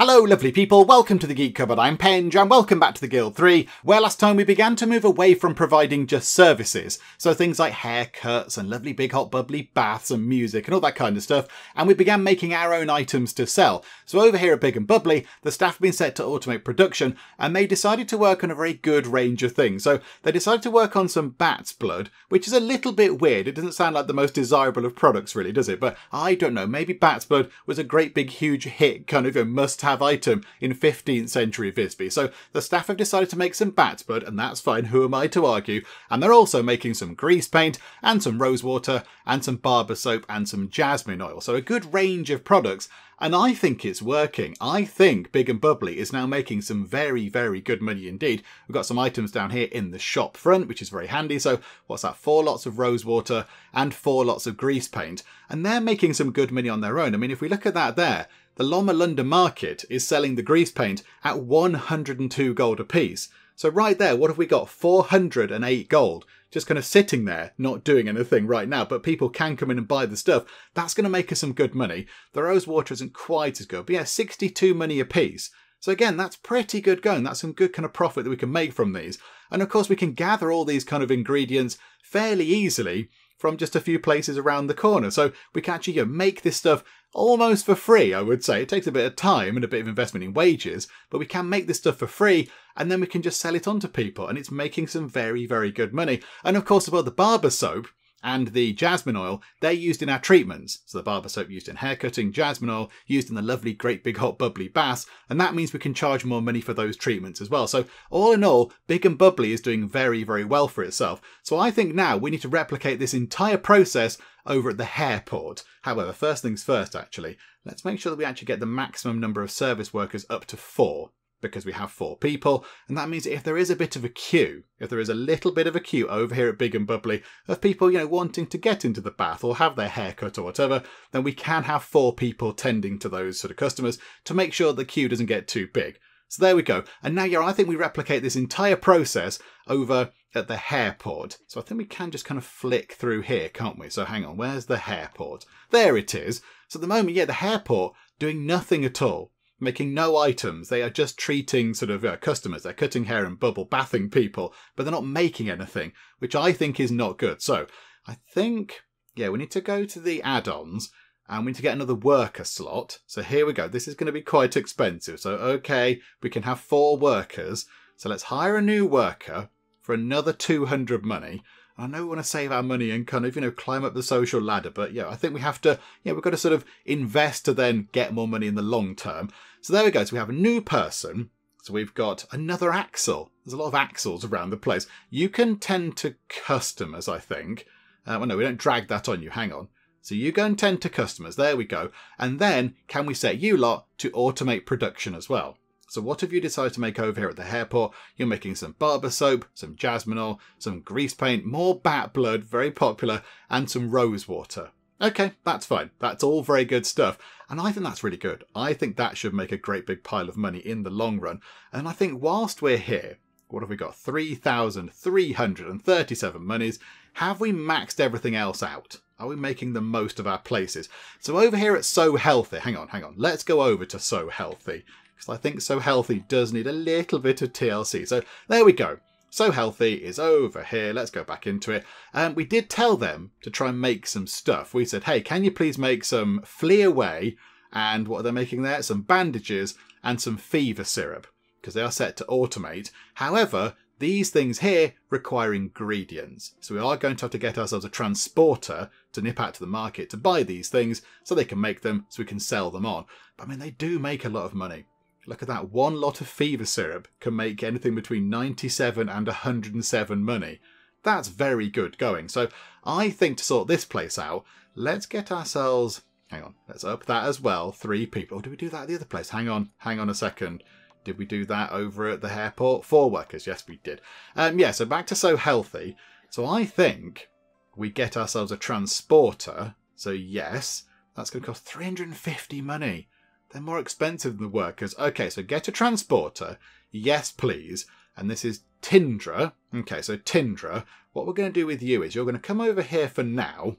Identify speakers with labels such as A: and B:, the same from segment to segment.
A: Hello lovely people, welcome to the Geek Cupboard, I'm Penge and welcome back to the Guild 3, where last time we began to move away from providing just services, so things like haircuts and lovely big hot bubbly baths and music and all that kind of stuff, and we began making our own items to sell. So over here at Big and Bubbly, the staff have been set to automate production, and they decided to work on a very good range of things. So they decided to work on some bat's blood, which is a little bit weird, it doesn't sound like the most desirable of products really, does it? But I don't know, maybe bat's blood was a great big huge hit, kind of a must have item in 15th century Visby. So the staff have decided to make some bat's blood, and that's fine, who am I to argue? And they're also making some grease paint, and some rose water, and some barber soap, and some jasmine oil. So a good range of products and I think it's working. I think Big and Bubbly is now making some very, very good money indeed. We've got some items down here in the shop front, which is very handy. So what's that? Four lots of rose water and four lots of grease paint. And they're making some good money on their own. I mean, if we look at that there, the Loma London market is selling the grease paint at 102 gold a piece. So right there, what have we got? 408 gold just kind of sitting there, not doing anything right now, but people can come in and buy the stuff. That's going to make us some good money. The rose water isn't quite as good, but yeah, 62 money a piece. So again, that's pretty good going. That's some good kind of profit that we can make from these. And of course, we can gather all these kind of ingredients fairly easily from just a few places around the corner. So we can actually you know, make this stuff almost for free, I would say. It takes a bit of time and a bit of investment in wages, but we can make this stuff for free and then we can just sell it on to people and it's making some very, very good money. And of course, about the barber soap, and the jasmine oil, they're used in our treatments. So the barber soap used in haircutting, jasmine oil used in the lovely great big hot bubbly baths, and that means we can charge more money for those treatments as well. So all in all, Big and Bubbly is doing very, very well for itself. So I think now we need to replicate this entire process over at the hairport. However, first things first actually, let's make sure that we actually get the maximum number of service workers up to four because we have four people, and that means if there is a bit of a queue, if there is a little bit of a queue over here at Big and Bubbly of people, you know, wanting to get into the bath or have their hair cut or whatever, then we can have four people tending to those sort of customers to make sure the queue doesn't get too big. So there we go. And now, yeah, I think we replicate this entire process over at the hairport. So I think we can just kind of flick through here, can't we? So hang on, where's the hairport? There it is. So at the moment, yeah, the hairport doing nothing at all making no items. They are just treating sort of uh, customers. They're cutting hair and bubble bathing people, but they're not making anything, which I think is not good. So I think, yeah, we need to go to the add-ons and we need to get another worker slot. So here we go. This is going to be quite expensive. So, okay, we can have four workers. So let's hire a new worker for another 200 money. I know we want to save our money and kind of, you know, climb up the social ladder, but yeah, I think we have to, yeah, we've got to sort of invest to then get more money in the long term. So there we go. So we have a new person. So we've got another Axel. There's a lot of Axels around the place. You can tend to customers, I think. Uh, well, no, we don't drag that on you. Hang on. So you go and tend to customers. There we go. And then can we set you lot to automate production as well? So what have you decided to make over here at the hairport? You're making some barber soap, some jasmine oil, some grease paint, more bat blood, very popular, and some rose water. Okay, that's fine. That's all very good stuff. And I think that's really good. I think that should make a great big pile of money in the long run. And I think whilst we're here, what have we got? 3,337 monies. Have we maxed everything else out? Are we making the most of our places? So over here at So Healthy, hang on, hang on. Let's go over to So Healthy. Because I think So Healthy does need a little bit of TLC. So there we go. So Healthy is over here. Let's go back into it. And um, we did tell them to try and make some stuff. We said, hey, can you please make some Flee Away? And what are they making there? Some bandages and some fever syrup because they are set to automate. However, these things here require ingredients. So we are going to have to get ourselves a transporter to nip out to the market to buy these things so they can make them so we can sell them on. But I mean, they do make a lot of money. Look at that. One lot of fever syrup can make anything between 97 and 107 money. That's very good going. So I think to sort this place out, let's get ourselves... Hang on, let's up that as well. Three people. Or did we do that at the other place? Hang on, hang on a second. Did we do that over at the hairport? Four workers. Yes, we did. Um, yeah, so back to So Healthy. So I think we get ourselves a transporter. So yes, that's going to cost 350 money. They're more expensive than the workers. Okay, so get a transporter. Yes, please. And this is Tindra. Okay, so Tindra, what we're going to do with you is you're going to come over here for now,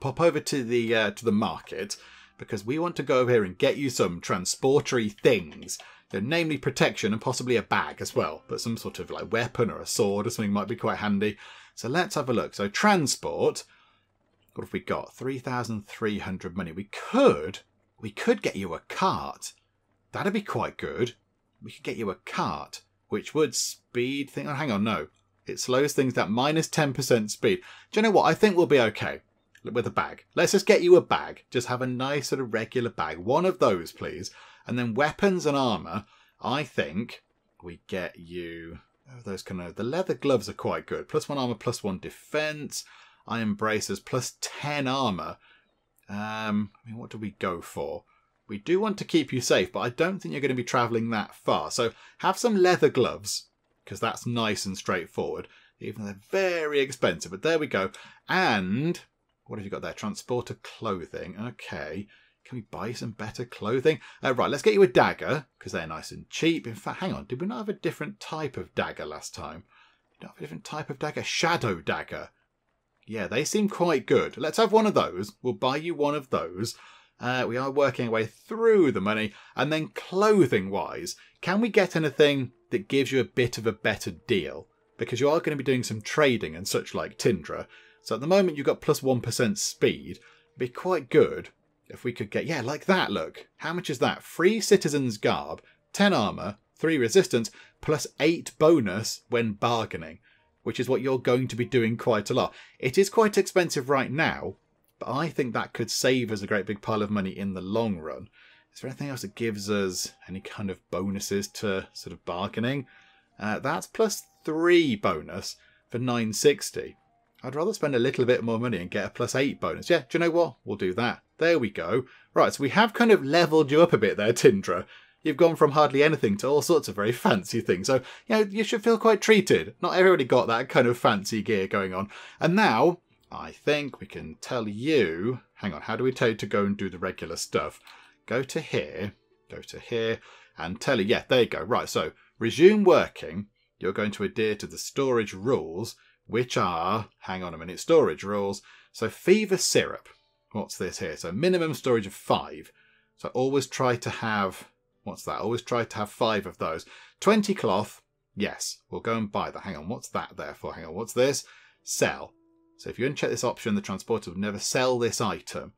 A: pop over to the uh, to the market, because we want to go over here and get you some transportery things. Namely protection and possibly a bag as well, but some sort of like weapon or a sword or something might be quite handy. So let's have a look. So transport, what have we got? 3,300 money. We could, we could get you a cart. That'd be quite good. We could get you a cart, which would speed thing. Oh, hang on, no. It slows things down. Minus 10% speed. Do you know what? I think we'll be okay with a bag. Let's just get you a bag. Just have a nice sort of regular bag. One of those, please. And then weapons and armor. I think we get you. Oh, those kind of uh, the leather gloves are quite good. Plus one armor, plus one defense. Iron braces, plus ten armor. Um, I mean, what do we go for? We do want to keep you safe, but I don't think you're going to be traveling that far. So have some leather gloves because that's nice and straightforward. Even though they're very expensive, but there we go. And what have you got there? Transporter clothing. Okay. Can we buy some better clothing? Uh, right, let's get you a dagger, because they're nice and cheap. In fact, hang on, did we not have a different type of dagger last time? Did not have a different type of dagger? Shadow dagger. Yeah, they seem quite good. Let's have one of those. We'll buy you one of those. Uh, we are working our way through the money. And then clothing-wise, can we get anything that gives you a bit of a better deal? Because you are going to be doing some trading and such like Tindra. So at the moment you've got plus 1 speed. It'd be quite good if we could get, yeah, like that, look. How much is that? Free Citizen's Garb, 10 armour, 3 resistance, plus 8 bonus when bargaining, which is what you're going to be doing quite a lot. It is quite expensive right now, but I think that could save us a great big pile of money in the long run. Is there anything else that gives us any kind of bonuses to sort of bargaining? Uh, that's plus 3 bonus for 960. I'd rather spend a little bit more money and get a plus 8 bonus. Yeah, do you know what? We'll do that. There we go. Right, so we have kind of leveled you up a bit there, Tindra. You've gone from hardly anything to all sorts of very fancy things. So, you know, you should feel quite treated. Not everybody got that kind of fancy gear going on. And now, I think we can tell you... Hang on, how do we tell you to go and do the regular stuff? Go to here, go to here, and tell you... Yeah, there you go. Right, so resume working. You're going to adhere to the storage rules which are, hang on a minute, storage rules. So fever syrup, what's this here? So minimum storage of five. So always try to have, what's that? Always try to have five of those. 20 cloth, yes, we'll go and buy that. Hang on, what's that there for? Hang on, what's this? Sell. So if you uncheck this option, the transporter will never sell this item.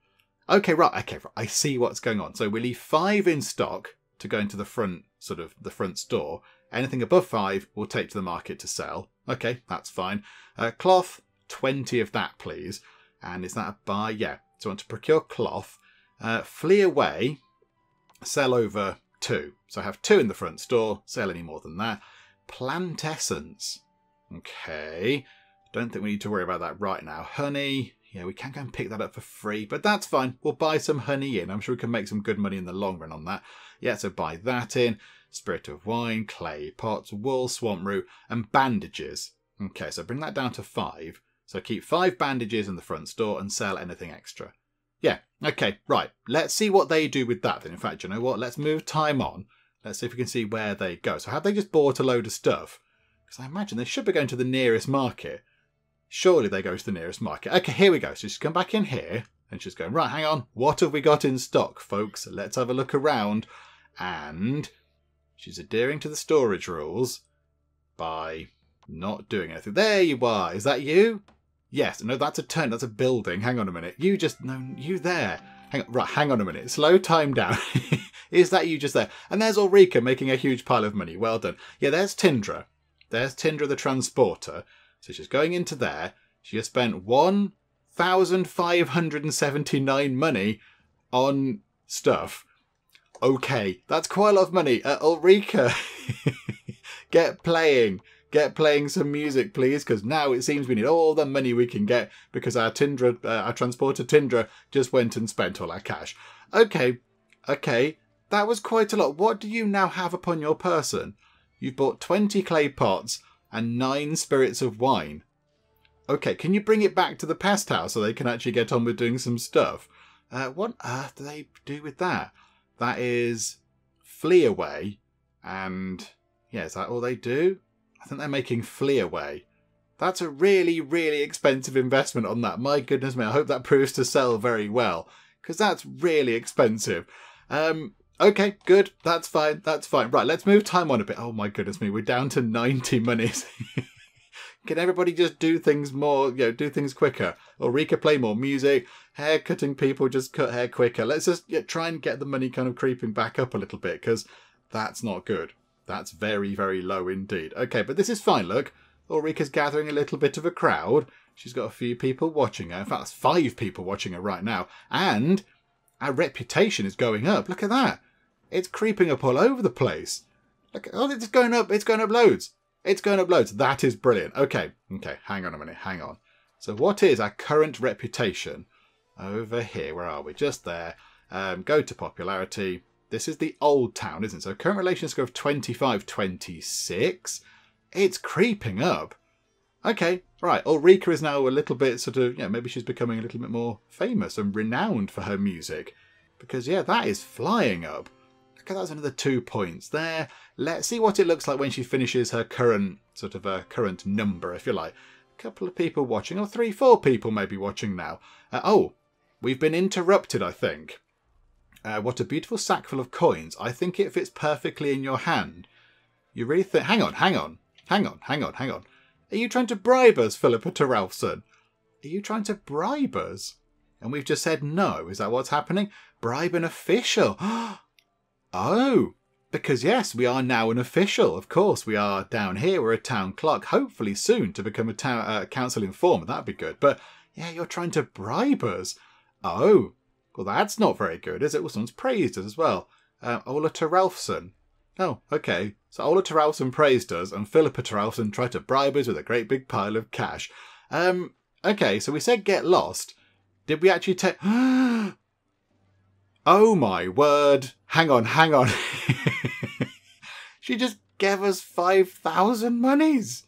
A: Okay, right, okay, right. I see what's going on. So we leave five in stock to go into the front, sort of the front store. Anything above five, we'll take to the market to sell. Okay, that's fine. Uh, cloth, 20 of that, please. And is that a buy? Yeah. So I want to procure cloth. Uh, flee away, sell over two. So I have two in the front store, sell any more than that. Plant essence. Okay. Don't think we need to worry about that right now. Honey. Yeah, we can go and pick that up for free, but that's fine. We'll buy some honey in. I'm sure we can make some good money in the long run on that. Yeah, so buy that in spirit of wine, clay pots, wool, swamp root, and bandages. Okay, so bring that down to five. So keep five bandages in the front store and sell anything extra. Yeah, okay, right. Let's see what they do with that then. In fact, you know what? Let's move time on. Let's see if we can see where they go. So have they just bought a load of stuff? Because I imagine they should be going to the nearest market. Surely they go to the nearest market. Okay, here we go. So she's come back in here and she's going, right, hang on. What have we got in stock, folks? Let's have a look around. And She's adhering to the storage rules by not doing anything. There you are. Is that you? Yes. No, that's a turn. That's a building. Hang on a minute. You just no. You there. Hang on. Right. Hang on a minute. Slow time down. Is that you just there? And there's Ulrika making a huge pile of money. Well done. Yeah. There's Tindra. There's Tindra the transporter. So she's going into there. She has spent one thousand five hundred and seventy nine money on stuff okay, that's quite a lot of money. Uh, Ulrika, get playing. Get playing some music, please, because now it seems we need all the money we can get because our Tindra, uh, our transporter Tindra, just went and spent all our cash. Okay, okay, that was quite a lot. What do you now have upon your person? You've bought 20 clay pots and 9 spirits of wine. Okay, can you bring it back to the pest house so they can actually get on with doing some stuff? Uh, what earth do they do with that? That is Flee Away, and yeah, is that all they do? I think they're making Flee Away. That's a really, really expensive investment on that. My goodness me, I hope that proves to sell very well. because that's really expensive. Um, okay, good. That's fine. That's fine. Right, let's move time on a bit. Oh my goodness me, we're down to 90 monies. Can everybody just do things more, you know, do things quicker? Ulrika play more music, hair cutting people just cut hair quicker. Let's just yeah, try and get the money kind of creeping back up a little bit because that's not good. That's very, very low indeed. Okay, but this is fine, look. Ulrika's gathering a little bit of a crowd. She's got a few people watching her. In fact, it's five people watching her right now. And our reputation is going up. Look at that. It's creeping up all over the place. Look, oh, it's going up. It's going up loads. It's going up loads. That is brilliant. Okay, okay, hang on a minute, hang on. So what is our current reputation? Over here, where are we? Just there. Um, go to popularity. This is the old town, isn't it? So current relation score of 25, 26. It's creeping up. Okay, right. Ulrika is now a little bit sort of, yeah, maybe she's becoming a little bit more famous and renowned for her music. Because, yeah, that is flying up. Okay, that's another two points there. Let's see what it looks like when she finishes her current, sort of a current number, if you like. A couple of people watching, or three, four people maybe watching now. Uh, oh, we've been interrupted, I think. Uh, what a beautiful sack full of coins. I think it fits perfectly in your hand. You really think... Hang on, hang on, hang on, hang on, hang on. Are you trying to bribe us, Philippa Terrelson? Are you trying to bribe us? And we've just said no. Is that what's happening? Bribe an official. oh, because yes, we are now an official. Of course, we are down here. We're a town clerk. Hopefully soon to become a town uh, council informer. That'd be good. But yeah, you're trying to bribe us. Oh, well, that's not very good, is it? Well, someone's praised us as well. Uh, Ola Terrelson. Oh, okay. So Ola Terrelson praised us, and Philippa Terrelson tried to bribe us with a great big pile of cash. Um, okay, so we said get lost. Did we actually take... oh my word. Hang on, hang on. she just gave us 5,000 monies.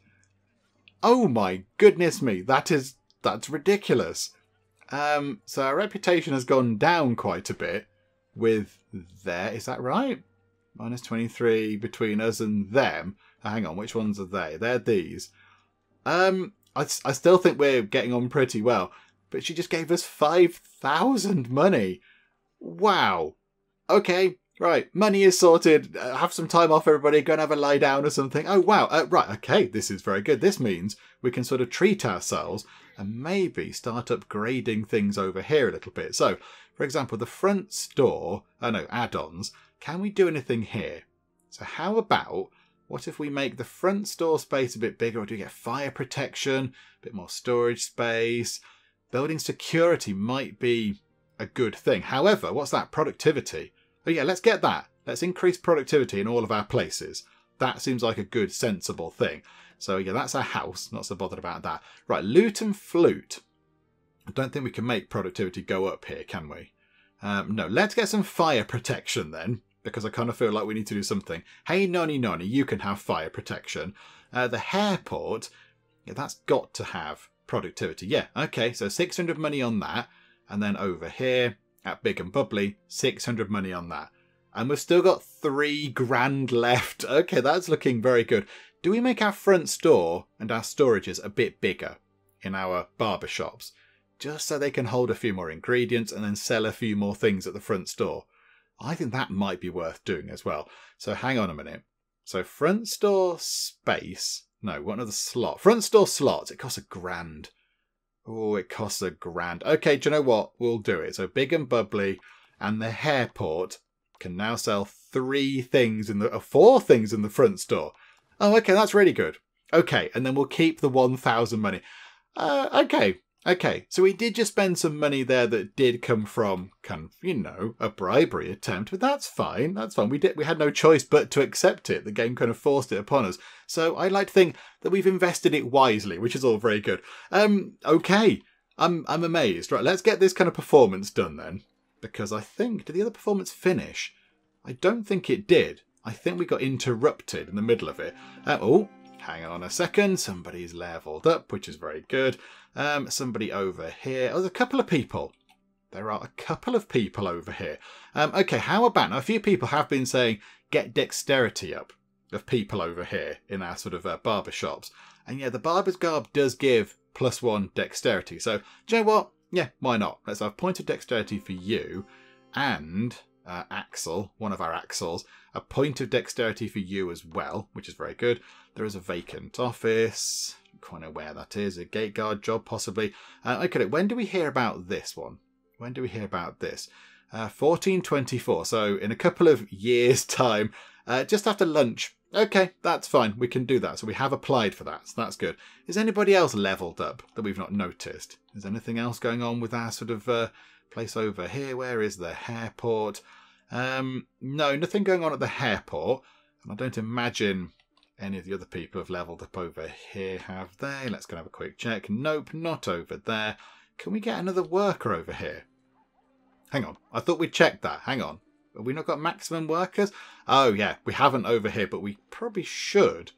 A: Oh my goodness me, that is... That's ridiculous. Um, so our reputation has gone down quite a bit with there. Is that right? Minus 23 between us and them. Oh, hang on, which ones are they? They're these. Um, I, I still think we're getting on pretty well. But she just gave us 5,000 money. Wow. Okay, right. Money is sorted. Uh, have some time off, everybody. Go and have a lie down or something. Oh, wow. Uh, right, okay. This is very good. This means we can sort of treat ourselves and maybe start upgrading things over here a little bit. So, for example, the front store, oh no, add-ons, can we do anything here? So how about, what if we make the front store space a bit bigger or do we get fire protection, a bit more storage space? Building security might be a good thing. However, what's that? Productivity. Oh yeah, let's get that. Let's increase productivity in all of our places. That seems like a good, sensible thing. So yeah, that's our house. Not so bothered about that. Right, loot and flute. I don't think we can make productivity go up here, can we? Um, no, let's get some fire protection then, because I kind of feel like we need to do something. Hey, Nonny Nonny, you can have fire protection. Uh, the hairport, yeah, that's got to have productivity. Yeah, okay, so 600 money on that. And then over here at Big and Bubbly, 600 money on that. And we've still got three grand left. Okay, that's looking very good. Do we make our front store and our storages a bit bigger in our barber shops? Just so they can hold a few more ingredients and then sell a few more things at the front store. I think that might be worth doing as well. So hang on a minute. So front store space. No, one of the slot. Front store slots. It costs a grand. Oh, it costs a grand. Okay, do you know what? We'll do it. So big and bubbly and the hairport can now sell three things in the, uh, four things in the front store. Oh, okay, that's really good. Okay, and then we'll keep the 1,000 money. Uh, okay, okay. So we did just spend some money there that did come from, kind of, you know, a bribery attempt, but that's fine. That's fine. We did. We had no choice but to accept it. The game kind of forced it upon us. So I like to think that we've invested it wisely, which is all very good. Um, okay. I'm I'm amazed. Right, let's get this kind of performance done then, because I think did the other performance finish? I don't think it did. I think we got interrupted in the middle of it. Uh, oh, hang on a second. Somebody's leveled up, which is very good. Um, somebody over here. Oh, there's a couple of people. There are a couple of people over here. Um, okay, how about now? A few people have been saying get dexterity up of people over here in our sort of uh, barber shops. And yeah, the barber's garb does give plus one dexterity. So, do you know what? yeah, why not? Let's have point of dexterity for you and uh, Axel, one of our Axels, a point of dexterity for you as well, which is very good. There is a vacant office. Quite know where that is. A gate guard job, possibly. Uh, okay, when do we hear about this one? When do we hear about this? Uh, 1424. So in a couple of years' time, uh, just after lunch. Okay, that's fine. We can do that. So we have applied for that. So that's good. Is anybody else leveled up that we've not noticed? Is anything else going on with our sort of uh, place over here? Where is the hairport? Um, no, nothing going on at the hairport. And I don't imagine any of the other people have leveled up over here, have they? Let's go have a quick check. Nope, not over there. Can we get another worker over here? Hang on. I thought we checked that. Hang on. Have we not got maximum workers? Oh, yeah. We haven't over here, but we probably should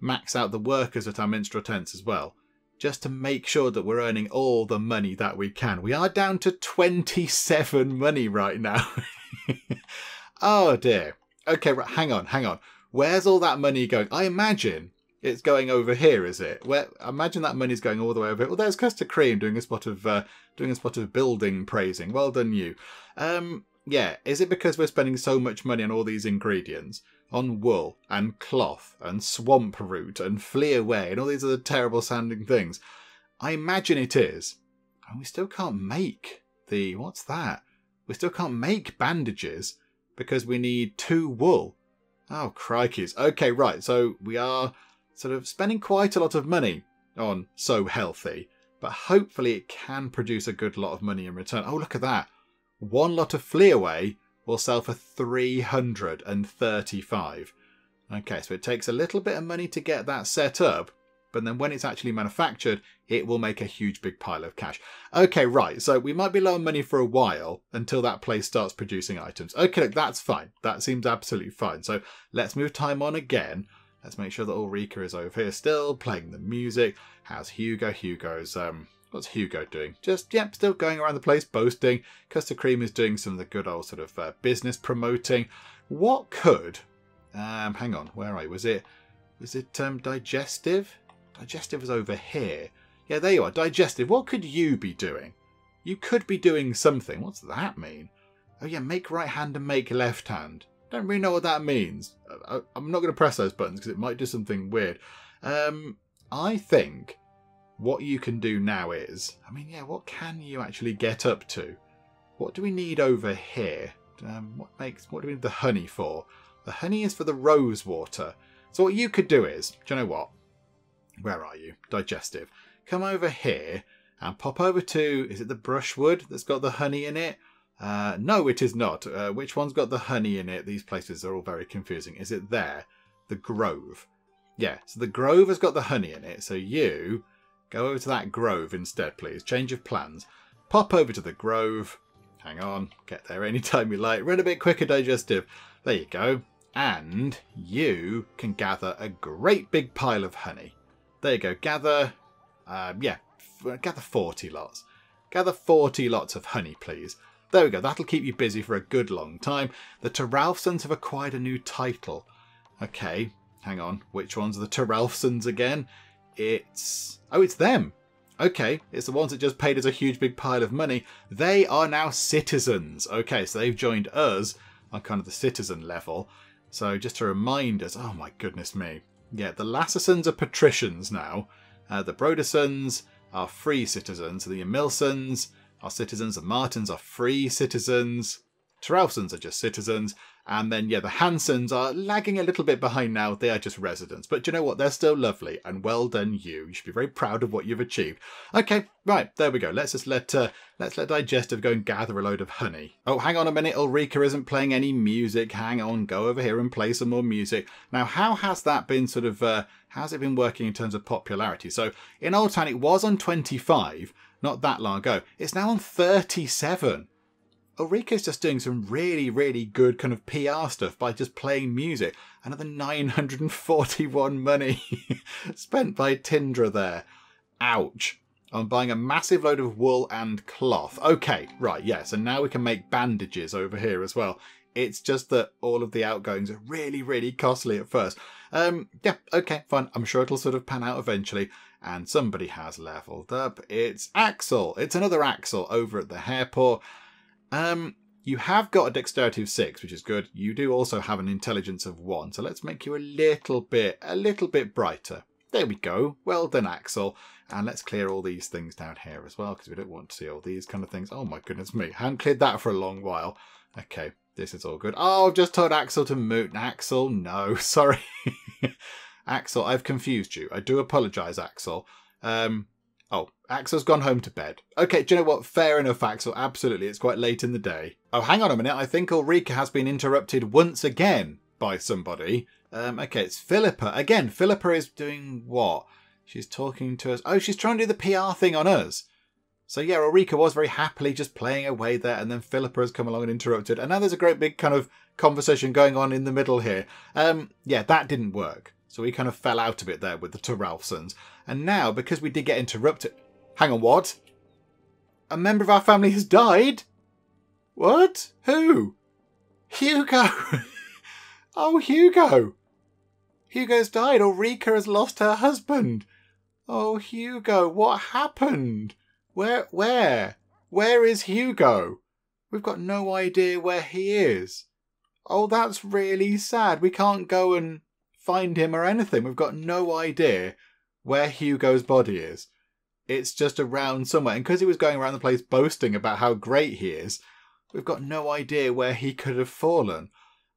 A: max out the workers at our minstrel tents as well. Just to make sure that we're earning all the money that we can. We are down to 27 money right now. oh, dear. Okay, right, hang on, hang on. Where's all that money going? I imagine it's going over here, is it? Where imagine that money's going all the way over here. Well, there's Custard Cream doing a spot of uh, doing a spot of building praising. Well done, you. Um, yeah, is it because we're spending so much money on all these ingredients? On wool and cloth and swamp root and flee away and all these other terrible sounding things. I imagine it is. And we still can't make the what's that? We still can't make bandages because we need two wool. Oh crikeys. Okay, right, so we are sort of spending quite a lot of money on So Healthy, but hopefully it can produce a good lot of money in return. Oh, look at that. One lot of Fleaway will sell for 335. Okay, so it takes a little bit of money to get that set up, but then when it's actually manufactured, it will make a huge big pile of cash. Okay, right, so we might be low on money for a while until that place starts producing items. Okay, look, that's fine. That seems absolutely fine. So let's move time on again. Let's make sure that Ulrika is over here still, playing the music. How's Hugo? Hugo's, um, what's Hugo doing? Just, yep, still going around the place boasting. Custard Cream is doing some of the good old sort of uh, business promoting. What could, um, hang on, where are you? Was it, was it, um, Digestive? Digestive is over here. Yeah, there you are, Digestive. What could you be doing? You could be doing something. What's that mean? Oh yeah, make right hand and make left hand. Don't really know what that means. I, am not going to press those buttons because it might do something weird. Um, I think what you can do now is, I mean, yeah, what can you actually get up to? What do we need over here? Um, what makes what do we need the honey for? The honey is for the rose water. So what you could do is, do you know what? Where are you? Digestive. Come over here and pop over to, is it the brushwood that's got the honey in it? Uh, no, it is not. Uh, which one's got the honey in it? These places are all very confusing. Is it there? The grove. Yeah, so the grove has got the honey in it. So you go over to that grove instead, please. Change of plans. Pop over to the grove. Hang on, get there anytime you like. Run a bit quicker, digestive. There you go. And you can gather a great big pile of honey. There you go. Gather, uh, yeah, gather 40 lots. Gather 40 lots of honey, please. There we go, that'll keep you busy for a good long time. The Terralfsons have acquired a new title. Okay, hang on, which one's the Terralfsons again? It's... Oh, it's them! Okay, it's the ones that just paid us a huge big pile of money. They are now citizens. Okay, so they've joined us on kind of the citizen level. So just to remind us, oh my goodness me. Yeah, the Lassasons are patricians now. Uh, the Brodesons are free citizens. The Emilsons are citizens, the Martins are free citizens, Terralfsons are just citizens, and then, yeah, the Hansons are lagging a little bit behind now. They are just residents. But you know what? They're still lovely, and well done you. You should be very proud of what you've achieved. Okay, right, there we go. Let's just let, uh, let's let Digestive go and gather a load of honey. Oh, hang on a minute. Ulrika isn't playing any music. Hang on, go over here and play some more music. Now, how has that been sort of, uh, how's it been working in terms of popularity? So, in Old Town, it was on 25, not that long ago. It's now on 37. Ulrika's just doing some really, really good kind of PR stuff by just playing music. Another 941 money spent by Tindra there. Ouch. I'm buying a massive load of wool and cloth. Okay, right, yes, and now we can make bandages over here as well. It's just that all of the outgoings are really, really costly at first. Um, yeah, okay, fine. I'm sure it'll sort of pan out eventually. And somebody has leveled up. It's Axel. It's another Axel over at the Hairport. Um, you have got a dexterity of six, which is good. You do also have an intelligence of one, so let's make you a little bit, a little bit brighter. There we go. Well done, Axel. And let's clear all these things down here as well, because we don't want to see all these kind of things. Oh my goodness me. I haven't cleared that for a long while. Okay, this is all good. Oh, I've just told Axel to moot. Axel, no, sorry. Axel, I've confused you. I do apologise, Axel. Um, oh, Axel's gone home to bed. Okay, do you know what? Fair enough, Axel. Absolutely, it's quite late in the day. Oh, hang on a minute. I think Ulrika has been interrupted once again by somebody. Um, okay, it's Philippa. Again, Philippa is doing what? She's talking to us. Oh, she's trying to do the PR thing on us. So yeah, Ulrika was very happily just playing away there, and then Philippa has come along and interrupted. And now there's a great big kind of conversation going on in the middle here. Um, yeah, that didn't work. So we kind of fell out a bit there with the Toralfsons. And now, because we did get interrupted... Hang on, what? A member of our family has died? What? Who? Hugo! oh, Hugo! Hugo's died. Ulrika has lost her husband. Oh, Hugo, what happened? Where, where? Where is Hugo? We've got no idea where he is. Oh, that's really sad. We can't go and find him or anything. We've got no idea where Hugo's body is. It's just around somewhere. And because he was going around the place boasting about how great he is, we've got no idea where he could have fallen.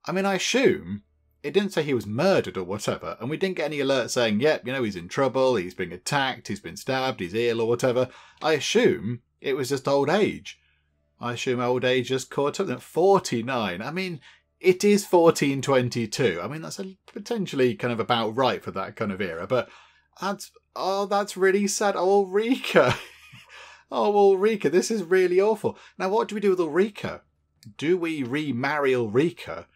A: I mean, I assume it didn't say he was murdered or whatever, and we didn't get any alert saying, yep, you know, he's in trouble, he's being attacked, he's been stabbed, he's ill or whatever. I assume it was just old age. I assume old age just caught up. At 49. I mean, it is 1422. I mean, that's a, potentially kind of about right for that kind of era, but that's, oh, that's really sad. Oh, Ulrika. oh, Ulrika, this is really awful. Now, what do we do with Ulrika? Do we remarry Ulrika?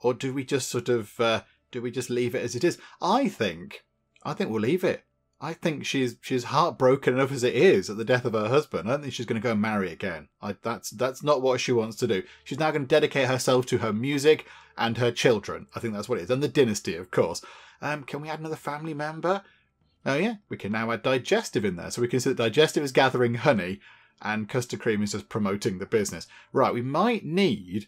A: Or do we just sort of, uh, do we just leave it as it is? I think, I think we'll leave it. I think she's she's heartbroken enough as it is at the death of her husband. I don't think she's going to go and marry again. I, that's that's not what she wants to do. She's now going to dedicate herself to her music and her children. I think that's what it is, and the dynasty, of course. Um, can we add another family member? Oh yeah, we can now add digestive in there. So we can see that digestive is gathering honey, and custard cream is just promoting the business. Right, we might need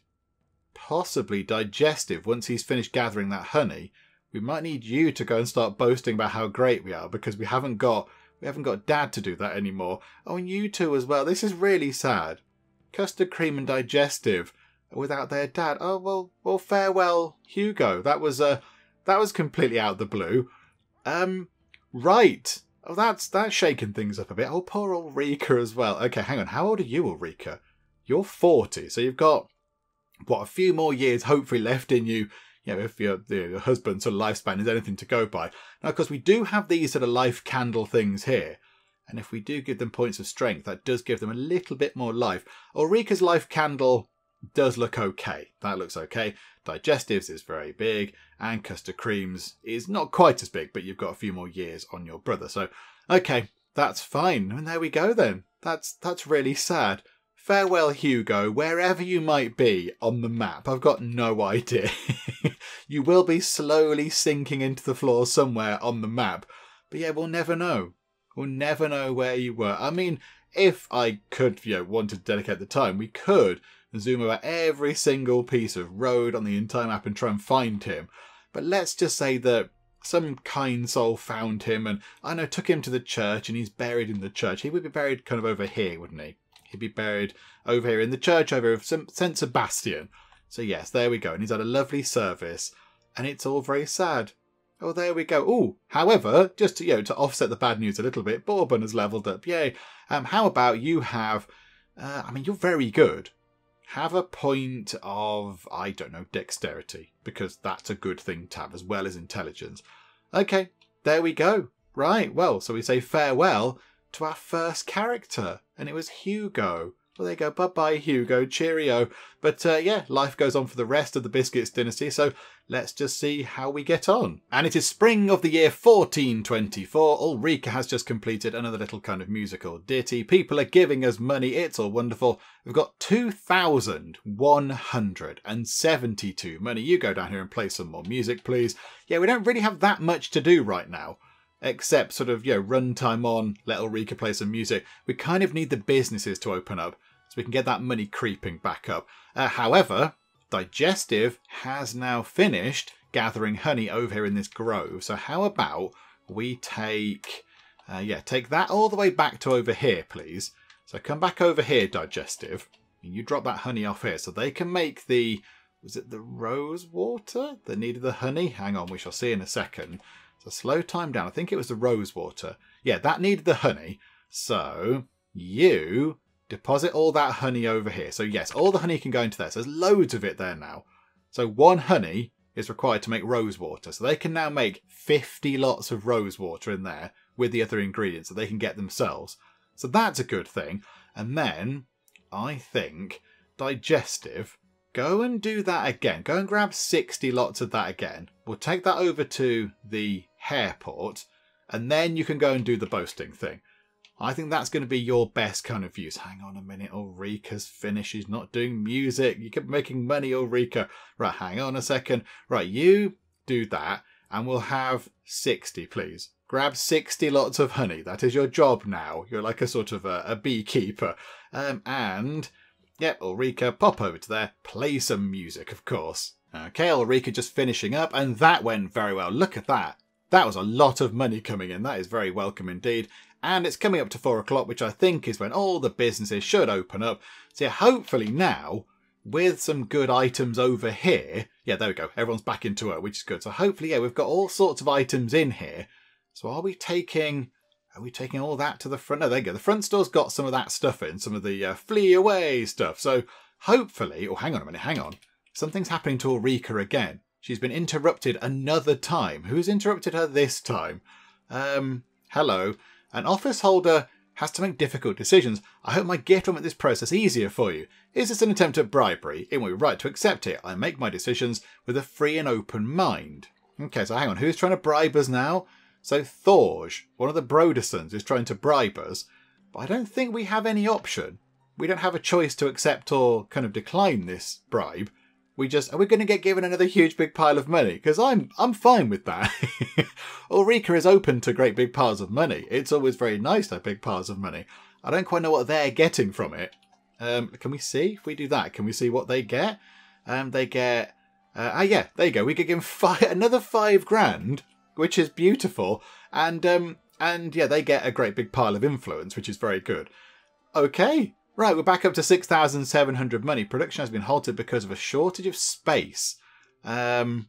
A: possibly digestive once he's finished gathering that honey we might need you to go and start boasting about how great we are because we haven't got we haven't got dad to do that anymore. Oh, and you two as well. This is really sad. Custard cream and digestive without their dad. Oh well, well farewell, Hugo. That was uh that was completely out of the blue. Um, right. Oh, that's that's shaking things up a bit. Oh, poor Ulrika as well. Okay, hang on. How old are you, Ulrika? You're forty, so you've got what a few more years hopefully left in you you know, if your, your husband's sort of lifespan is anything to go by. Now, of course, we do have these sort of life candle things here. And if we do give them points of strength, that does give them a little bit more life. Ulrika's life candle does look okay. That looks okay. Digestives is very big, and custard creams is not quite as big, but you've got a few more years on your brother. So, okay, that's fine. And there we go then. That's that's really sad. Farewell, Hugo, wherever you might be on the map. I've got no idea. you will be slowly sinking into the floor somewhere on the map. But yeah, we'll never know. We'll never know where you were. I mean, if I could, you know, want to dedicate the time, we could zoom over every single piece of road on the entire map and try and find him. But let's just say that some kind soul found him and I know took him to the church and he's buried in the church. He would be buried kind of over here, wouldn't he? He'd be buried over here in the church over of St. Sebastian. So yes, there we go. And he's had a lovely service. And it's all very sad. Oh, there we go. Oh, however, just to, you know, to offset the bad news a little bit, Bourbon has leveled up. Yay. Um, how about you have, uh, I mean, you're very good. Have a point of, I don't know, dexterity, because that's a good thing to have, as well as intelligence. Okay, there we go. Right, well, so we say farewell to our first character, and it was Hugo. Well, there you go. Bye bye, Hugo. Cheerio. But uh, yeah, life goes on for the rest of the Biscuits dynasty, so let's just see how we get on. And it is spring of the year 1424. Ulrika has just completed another little kind of musical ditty. People are giving us money. It's all wonderful. We've got 2,172 money. You go down here and play some more music, please. Yeah, we don't really have that much to do right now except sort of, you know, runtime on, let Ulrika play some music. We kind of need the businesses to open up so we can get that money creeping back up. Uh, however, Digestive has now finished gathering honey over here in this grove. So how about we take, uh, yeah, take that all the way back to over here, please. So come back over here, Digestive. And you drop that honey off here so they can make the, was it the rose water that needed the honey? Hang on, we shall see in a second. So slow time down. I think it was the rose water. Yeah, that needed the honey. So you deposit all that honey over here. So yes, all the honey can go into there. So there's loads of it there now. So one honey is required to make rose water. So they can now make 50 lots of rose water in there with the other ingredients that they can get themselves. So that's a good thing. And then I think digestive, go and do that again. Go and grab 60 lots of that again. We'll take that over to the hairport and then you can go and do the boasting thing. I think that's going to be your best kind of use. Hang on a minute, Ulrika's finished. She's not doing music. You keep making money, Ulrika. Right, hang on a second. Right, you do that, and we'll have 60, please. Grab 60 lots of honey. That is your job now. You're like a sort of a, a beekeeper. Um, and, yep, Ulrika, pop over to there. Play some music, of course. Okay, Ulrika just finishing up, and that went very well. Look at that. That was a lot of money coming in. That is very welcome indeed and it's coming up to four o'clock, which I think is when all the businesses should open up. So hopefully now, with some good items over here, yeah, there we go. Everyone's back into work, which is good. So hopefully, yeah, we've got all sorts of items in here. So are we taking? Are we taking all that to the front? There you go. The front store's got some of that stuff in, some of the uh, flee away stuff. So hopefully, oh, hang on a minute, hang on. Something's happening to Ulrika again. She's been interrupted another time. Who's interrupted her this time? Um, hello. An office holder has to make difficult decisions. I hope my gift will make this process easier for you. Is this an attempt at bribery? It will be right to accept it. I make my decisions with a free and open mind. Okay, so hang on. Who's trying to bribe us now? So Thorge, one of the Brodersons, is trying to bribe us. But I don't think we have any option. We don't have a choice to accept or kind of decline this bribe we just are we going to get given another huge big pile of money? Because I'm I'm fine with that. Ulrika is open to great big piles of money. It's always very nice to have big piles of money. I don't quite know what they're getting from it. Um, can we see if we do that? Can we see what they get? Um, they get uh, ah yeah, there you go. We could give five another five grand, which is beautiful, and um and yeah, they get a great big pile of influence, which is very good. Okay, Right, we're back up to 6,700 money. Production has been halted because of a shortage of space. Um,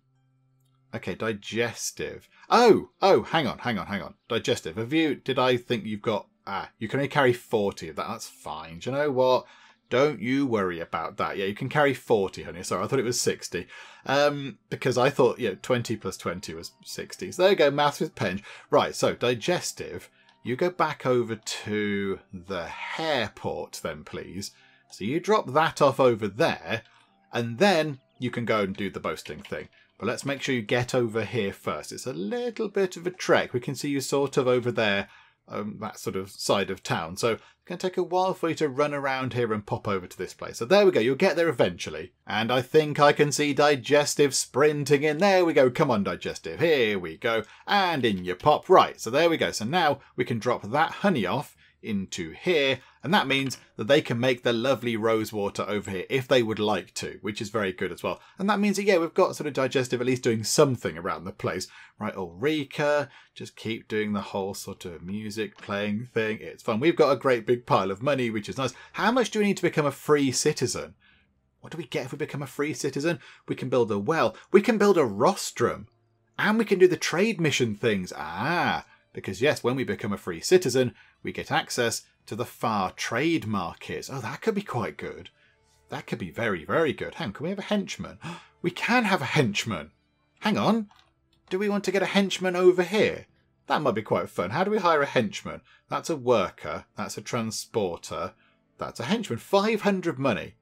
A: okay, digestive. Oh, oh, hang on, hang on, hang on. Digestive. Have you, did I think you've got, ah, you can only carry 40 of that. That's fine. Do you know what? Don't you worry about that. Yeah, you can carry 40, honey. Sorry, I thought it was 60. Um, because I thought, yeah, 20 plus 20 was 60. So there you go, maths with Penge. Right, so digestive you go back over to the hairport then, please. So you drop that off over there, and then you can go and do the boasting thing. But let's make sure you get over here first. It's a little bit of a trek. We can see you sort of over there um, that sort of side of town. So it's going to take a while for you to run around here and pop over to this place. So there we go, you'll get there eventually. And I think I can see Digestive sprinting in. There we go, come on Digestive, here we go. And in you pop. Right, so there we go. So now we can drop that honey off into here and that means that they can make the lovely rose water over here if they would like to which is very good as well. And that means that yeah we've got sort of digestive at least doing something around the place. Right ulrika just keep doing the whole sort of music playing thing. It's fun. We've got a great big pile of money which is nice. How much do we need to become a free citizen? What do we get if we become a free citizen? We can build a well. We can build a rostrum. And we can do the trade mission things. Ah because yes, when we become a free citizen, we get access to the far trade markets. Oh, that could be quite good. That could be very, very good. Hang on, can we have a henchman? We can have a henchman. Hang on. Do we want to get a henchman over here? That might be quite fun. How do we hire a henchman? That's a worker. That's a transporter. That's a henchman. 500 money.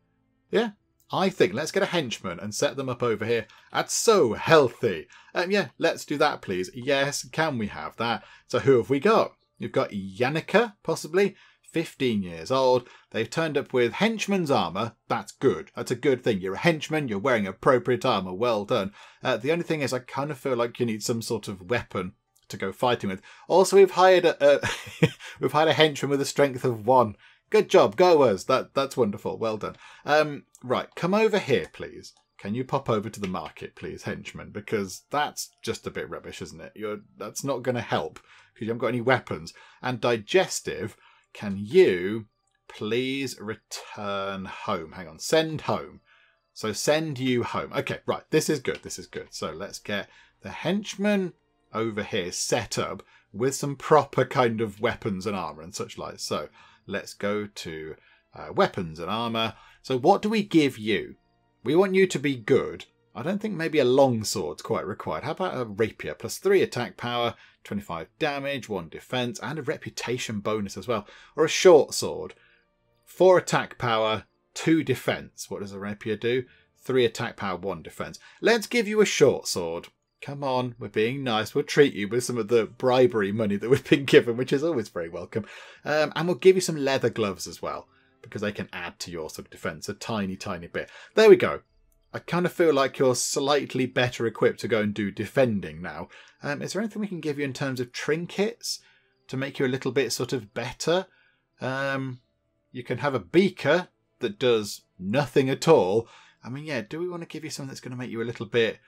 A: Yeah, I think let's get a henchman and set them up over here. That's so healthy. Um, yeah, let's do that, please. Yes, can we have that? So who have we got? You've got Yannicka, possibly. 15 years old. They've turned up with henchman's armour. That's good. That's a good thing. You're a henchman. You're wearing appropriate armour. Well done. Uh, the only thing is, I kind of feel like you need some sort of weapon to go fighting with. Also, we've hired a, we've hired a henchman with a strength of one. Good job, goers. That that's wonderful. Well done. Um, right, come over here, please. Can you pop over to the market, please, henchman? Because that's just a bit rubbish, isn't it? You're that's not going to help because you haven't got any weapons. And digestive, can you please return home? Hang on, send home. So send you home. Okay, right. This is good. This is good. So let's get the henchman over here set up with some proper kind of weapons and armor and such like. So let's go to uh, weapons and armor. So what do we give you? We want you to be good. I don't think maybe a long sword's quite required. How about a rapier? Plus 3 attack power, 25 damage, 1 defense, and a reputation bonus as well. Or a short sword. 4 attack power, 2 defense. What does a rapier do? 3 attack power, 1 defense. Let's give you a short sword. Come on, we're being nice. We'll treat you with some of the bribery money that we've been given, which is always very welcome. Um, and we'll give you some leather gloves as well, because they can add to your sort of defense a tiny, tiny bit. There we go. I kind of feel like you're slightly better equipped to go and do defending now. Um, is there anything we can give you in terms of trinkets to make you a little bit sort of better? Um, you can have a beaker that does nothing at all. I mean, yeah, do we want to give you something that's going to make you a little bit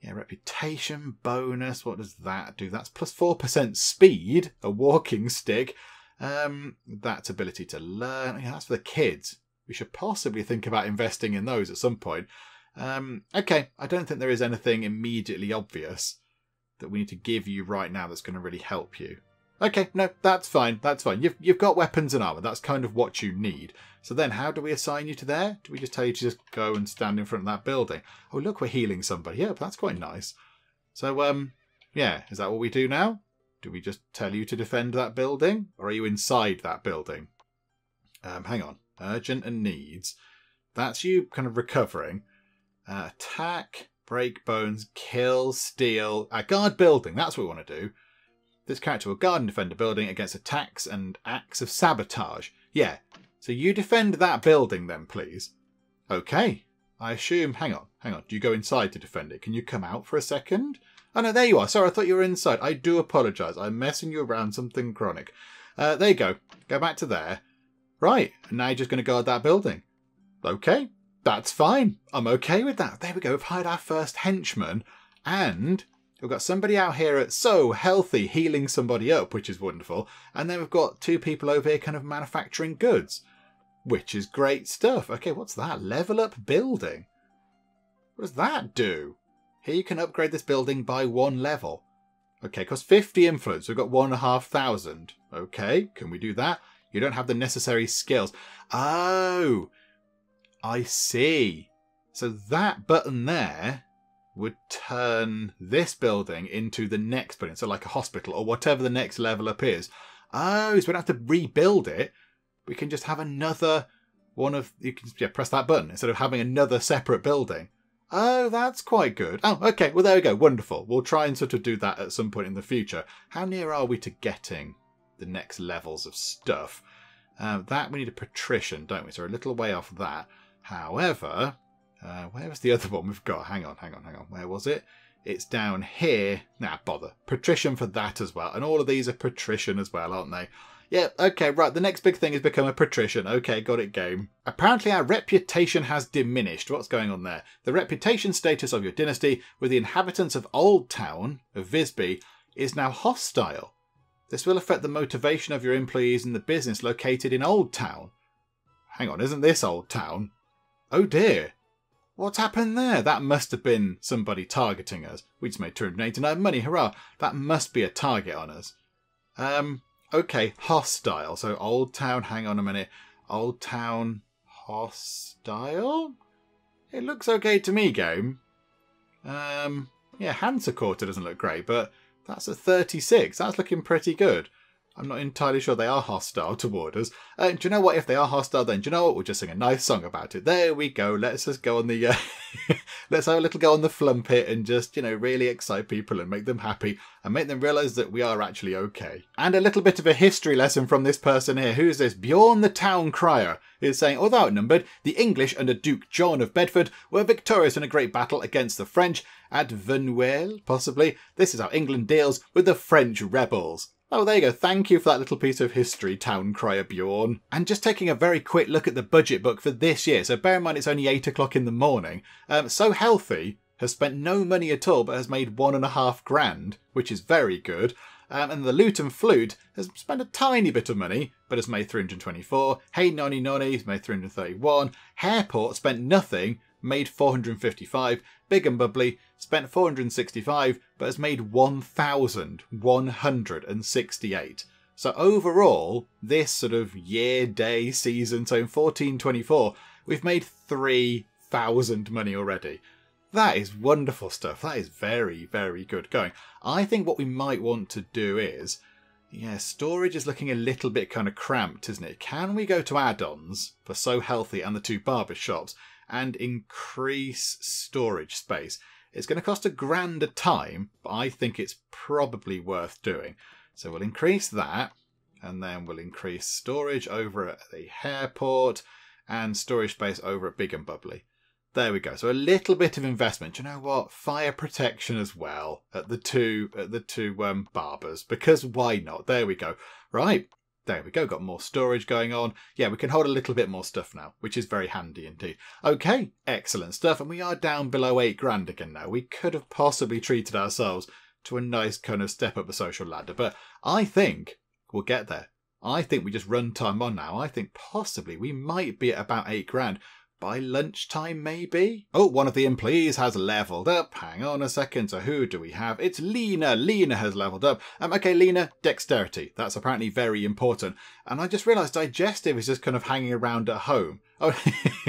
A: yeah, reputation bonus. What does that do? That's plus 4% speed, a walking stick. Um, that's ability to learn. Yeah, that's for the kids. We should possibly think about investing in those at some point. Um, okay, I don't think there is anything immediately obvious that we need to give you right now that's going to really help you. Okay, no, that's fine. That's fine. You've you've got weapons and armor. That's kind of what you need. So then, how do we assign you to there? Do we just tell you to just go and stand in front of that building? Oh, look, we're healing somebody. Yeah, that's quite nice. So, um, yeah, is that what we do now? Do we just tell you to defend that building, or are you inside that building? Um, hang on. Urgent and needs. That's you kind of recovering. Uh, attack, break bones, kill, steal. Uh, guard building. That's what we want to do. This character will guard and defend a building against attacks and acts of sabotage. Yeah, so you defend that building then, please. Okay. I assume. Hang on, hang on. Do you go inside to defend it? Can you come out for a second? Oh no, there you are. Sorry, I thought you were inside. I do apologise. I'm messing you around something chronic. Uh, there you go. Go back to there. Right, and now you're just going to guard that building. Okay, that's fine. I'm okay with that. There we go. We've hired our first henchman, and We've got somebody out here at So Healthy healing somebody up, which is wonderful. And then we've got two people over here kind of manufacturing goods, which is great stuff. Okay, what's that? Level up building. What does that do? Here you can upgrade this building by one level. Okay, cost 50 influence. We've got one and a half thousand. Okay, can we do that? You don't have the necessary skills. Oh, I see. So that button there would turn this building into the next building, so like a hospital or whatever the next level is. Oh, so we don't have to rebuild it. We can just have another one of you can yeah, press that button instead of having another separate building. Oh, that's quite good. Oh, okay. Well, there we go. Wonderful. We'll try and sort of do that at some point in the future. How near are we to getting the next levels of stuff? Uh, that we need a patrician, don't we? So we're a little way off that. However, uh, where was the other one we've got? Hang on, hang on, hang on. Where was it? It's down here. Nah, bother. Patrician for that as well. And all of these are patrician as well, aren't they? Yeah, okay, right. The next big thing is become a patrician. Okay, got it, game. Apparently, our reputation has diminished. What's going on there? The reputation status of your dynasty with the inhabitants of Old Town, of Visby, is now hostile. This will affect the motivation of your employees in the business located in Old Town. Hang on, isn't this Old Town? Oh dear. What's happened there? That must have been somebody targeting us. We just made 289 money, hurrah. That must be a target on us. Um, okay, hostile. So Old Town, hang on a minute. Old Town hostile? It looks okay to me, game. Um, yeah, Hansa Quarter doesn't look great, but that's a 36. That's looking pretty good. I'm not entirely sure they are hostile toward us. Uh, do you know what? If they are hostile, then do you know what? We'll just sing a nice song about it. There we go. Let's just go on the. Uh, let's have a little go on the flumpet and just, you know, really excite people and make them happy and make them realise that we are actually okay. And a little bit of a history lesson from this person here. Who's this? Bjorn the Town Crier is saying, although outnumbered, the English under Duke John of Bedford were victorious in a great battle against the French at Verneuil, possibly. This is how England deals with the French rebels. Oh, there you go. Thank you for that little piece of history, Town Crier Bjorn. And just taking a very quick look at the budget book for this year. So bear in mind it's only 8 o'clock in the morning. Um, so Healthy has spent no money at all, but has made one and a half grand, which is very good. Um, and the Lute and Flute has spent a tiny bit of money, but has made 324. Hey Nonny Nonny has made 331. Hairport spent nothing, made 455. Big and Bubbly spent 465 but has made 1,168. So overall, this sort of year, day, season, so in 1424, we've made 3,000 money already. That is wonderful stuff. That is very, very good going. I think what we might want to do is, yeah, storage is looking a little bit kind of cramped, isn't it? Can we go to add-ons for So Healthy and the two barber shops and increase storage space? It's going to cost a grand a time, but I think it's probably worth doing. So we'll increase that, and then we'll increase storage over at the Hairport and storage space over at Big and Bubbly. There we go. So a little bit of investment. You know what? Fire protection as well at the two at the two um, barbers because why not? There we go. Right. There we go, got more storage going on. Yeah, we can hold a little bit more stuff now, which is very handy indeed. Okay, excellent stuff. And we are down below eight grand again now. We could have possibly treated ourselves to a nice kind of step up the social ladder, but I think we'll get there. I think we just run time on now. I think possibly we might be at about eight grand by lunchtime, maybe? Oh, one of the employees has leveled up. Hang on a second. So who do we have? It's Lena. Lena has leveled up. Um, okay, Lena, dexterity. That's apparently very important. And I just realised digestive is just kind of hanging around at home. Oh,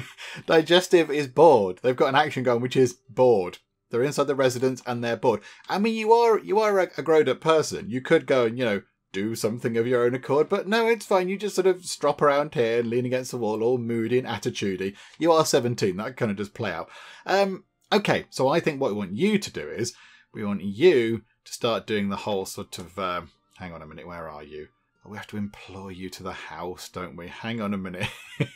A: digestive is bored. They've got an action going, which is bored. They're inside the residence and they're bored. I mean, you are you are a, a grown up person. You could go and you know do something of your own accord. But no, it's fine. You just sort of strop around here and lean against the wall, all moody and attitudey. You are 17. That kind of does play out. Um, okay, so I think what we want you to do is we want you to start doing the whole sort of. Uh, hang on a minute, where are you? We have to employ you to the house, don't we? Hang on a minute.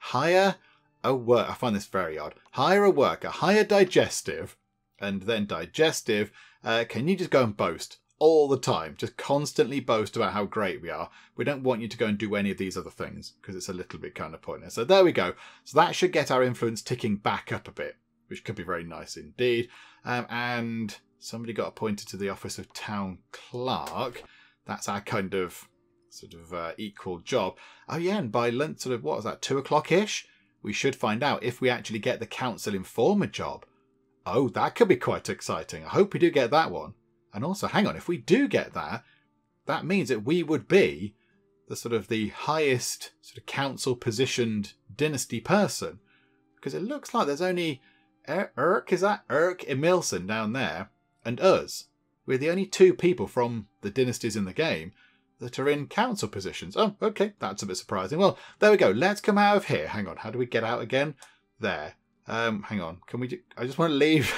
A: hire a work. I find this very odd. Hire a worker, hire digestive, and then digestive. Uh, can you just go and boast? All the time, just constantly boast about how great we are. We don't want you to go and do any of these other things because it's a little bit kind of pointless. So there we go. So that should get our influence ticking back up a bit, which could be very nice indeed. Um, and somebody got appointed to the office of town clerk. That's our kind of sort of uh, equal job. Oh yeah, and by lunch, sort of what was that, two o'clock ish? We should find out if we actually get the council informer job. Oh, that could be quite exciting. I hope we do get that one. And also, hang on, if we do get that, that means that we would be the sort of the highest sort of council positioned dynasty person. Because it looks like there's only er- Erk, is that? Erk Emilson down there, and us. We're the only two people from the dynasties in the game that are in council positions. Oh, okay, that's a bit surprising. Well, there we go. Let's come out of here. Hang on, how do we get out again? There. Um, hang on. Can we? I just want to leave.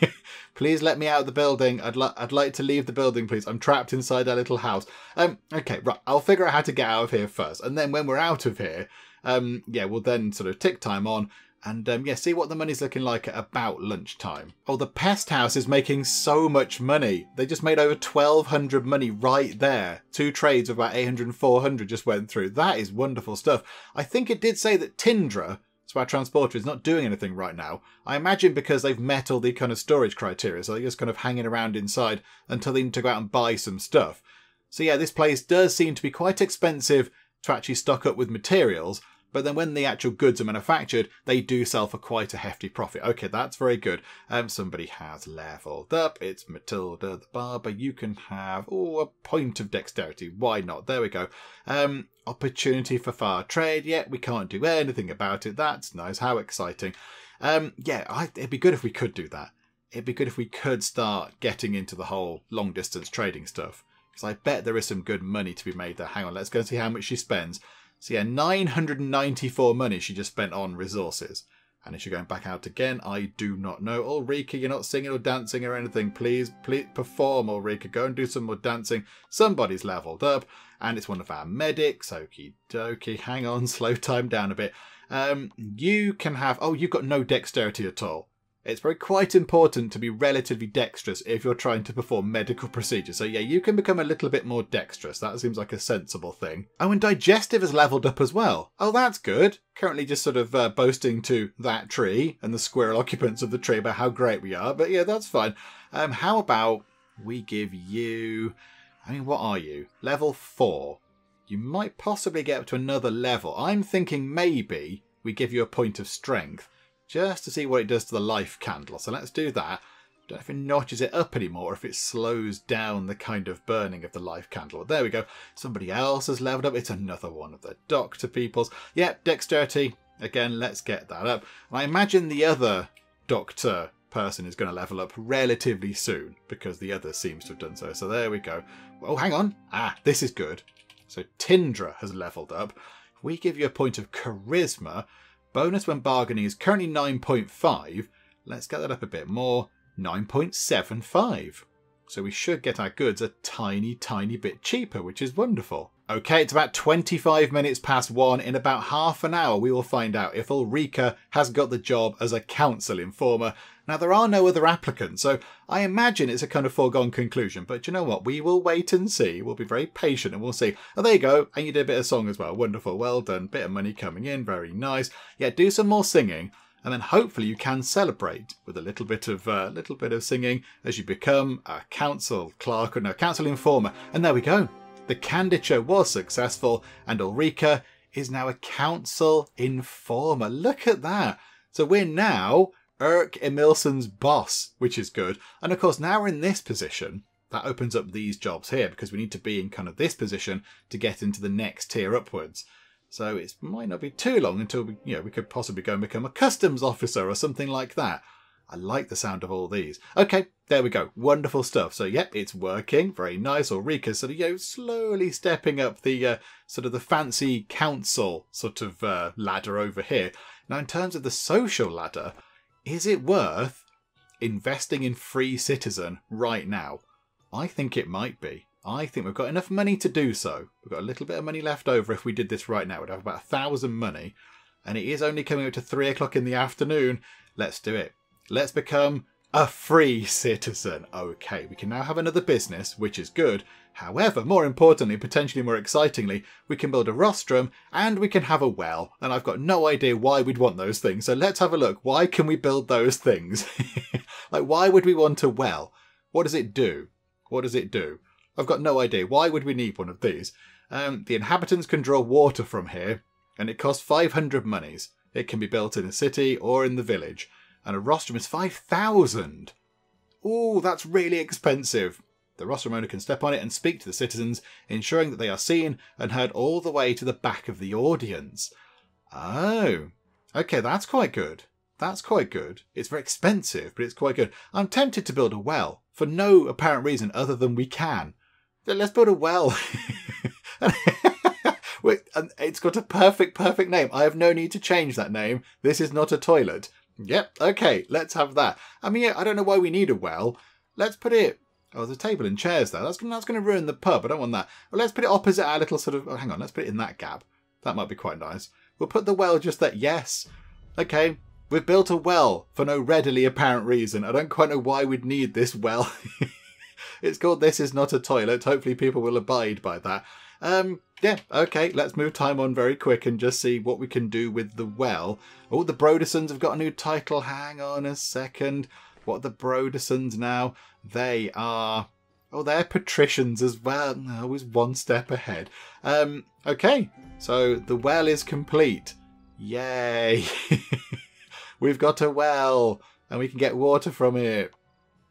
A: please let me out of the building. I'd like I'd like to leave the building, please. I'm trapped inside that little house. Um. Okay. Right. I'll figure out how to get out of here first, and then when we're out of here, um. Yeah, we'll then sort of tick time on. And um, yeah, see what the money's looking like at about lunchtime. Oh, the pest house is making so much money. They just made over 1200 money right there. Two trades of about 800 and 400 just went through. That is wonderful stuff. I think it did say that Tindra so our transporter is not doing anything right now. I imagine because they've met all the kind of storage criteria, so they're just kind of hanging around inside until they need to go out and buy some stuff. So yeah, this place does seem to be quite expensive to actually stock up with materials, but then when the actual goods are manufactured, they do sell for quite a hefty profit. Okay, that's very good. Um, somebody has leveled up. It's Matilda the barber. You can have oh a point of dexterity. Why not? There we go. Um, opportunity for far trade. Yet we can't do anything about it. That's nice. How exciting. Um, yeah, I, it'd be good if we could do that. It'd be good if we could start getting into the whole long distance trading stuff Because I bet there is some good money to be made there. Hang on, let's go and see how much she spends. So yeah, 994 money she just spent on resources. And is she going back out again? I do not know. Ulrika, you're not singing or dancing or anything. Please, please perform, Ulrika. Go and do some more dancing. Somebody's leveled up. And it's one of our medics. Okie dokie. Hang on, slow time down a bit. Um, you can have... Oh, you've got no dexterity at all. It's very quite important to be relatively dexterous if you're trying to perform medical procedures. So yeah, you can become a little bit more dexterous. That seems like a sensible thing. Oh, and digestive has leveled up as well. Oh, that's good. Currently just sort of uh, boasting to that tree and the squirrel occupants of the tree about how great we are. But yeah, that's fine. Um, how about we give you... I mean, what are you? Level 4. You might possibly get up to another level. I'm thinking maybe we give you a point of strength just to see what it does to the life candle. So let's do that. Don't know if it notches it up anymore, if it slows down the kind of burning of the life candle. There we go. Somebody else has leveled up. It's another one of the doctor peoples. Yep, dexterity. Again, let's get that up. I imagine the other doctor person is going to level up relatively soon because the other seems to have done so. So there we go. Oh, hang on. Ah, this is good. So Tindra has leveled up. We give you a point of charisma, Bonus when bargaining is currently 9.5. Let's get that up a bit more. 9.75. So we should get our goods a tiny, tiny bit cheaper, which is wonderful. Okay, it's about 25 minutes past one. In about half an hour, we will find out if Ulrika has got the job as a council informer. Now, there are no other applicants, so I imagine it's a kind of foregone conclusion. But you know what? We will wait and see. We'll be very patient and we'll see. Oh, there you go. And you did a bit of song as well. Wonderful. Well done. Bit of money coming in. Very nice. Yeah, do some more singing and then hopefully you can celebrate with a little bit of uh, little bit of singing as you become a council clerk or no council informer. And there we go. The candidature was successful, and Ulrika is now a council informer. Look at that. So we're now Erk Emilson's boss, which is good. And of course, now we're in this position. That opens up these jobs here because we need to be in kind of this position to get into the next tier upwards. So it might not be too long until we, you know, we could possibly go and become a customs officer or something like that. I like the sound of all these. Okay, there we go. Wonderful stuff. So, yep, it's working. Very nice. Ulrika's sort of, you know, slowly stepping up the uh, sort of the fancy council sort of uh, ladder over here. Now, in terms of the social ladder, is it worth investing in Free Citizen right now? I think it might be. I think we've got enough money to do so. We've got a little bit of money left over if we did this right now. We'd have about a thousand money. And it is only coming up to three o'clock in the afternoon. Let's do it. Let's become a free citizen. Okay, we can now have another business, which is good. However, more importantly, potentially more excitingly, we can build a rostrum and we can have a well. And I've got no idea why we'd want those things. So let's have a look. Why can we build those things? like, why would we want a well? What does it do? What does it do? I've got no idea. Why would we need one of these? Um, the inhabitants can draw water from here, and it costs 500 monies. It can be built in a city or in the village and a rostrum is 5,000. Oh, that's really expensive. The rostrum owner can step on it and speak to the citizens, ensuring that they are seen and heard all the way to the back of the audience. Oh, okay, that's quite good. That's quite good. It's very expensive, but it's quite good. I'm tempted to build a well for no apparent reason other than we can. Let's build a well. it's got a perfect, perfect name. I have no need to change that name. This is not a toilet. Yep, okay, let's have that. I mean, yeah, I don't know why we need a well. Let's put it... Oh, there's a table and chairs there. That's, that's going to ruin the pub. I don't want that. Well, let's put it opposite our little sort of... Oh, hang on, let's put it in that gap. That might be quite nice. We'll put the well just there. Yes. Okay, we've built a well for no readily apparent reason. I don't quite know why we'd need this well. it's called This Is Not a Toilet. Hopefully people will abide by that. Um, yeah, okay, let's move time on very quick and just see what we can do with the well. Oh, the Brodersons have got a new title. Hang on a second. What the Brodersons now? They are... Oh, they're patricians as well. Always one step ahead. Um, okay, so the well is complete. Yay! We've got a well, and we can get water from it.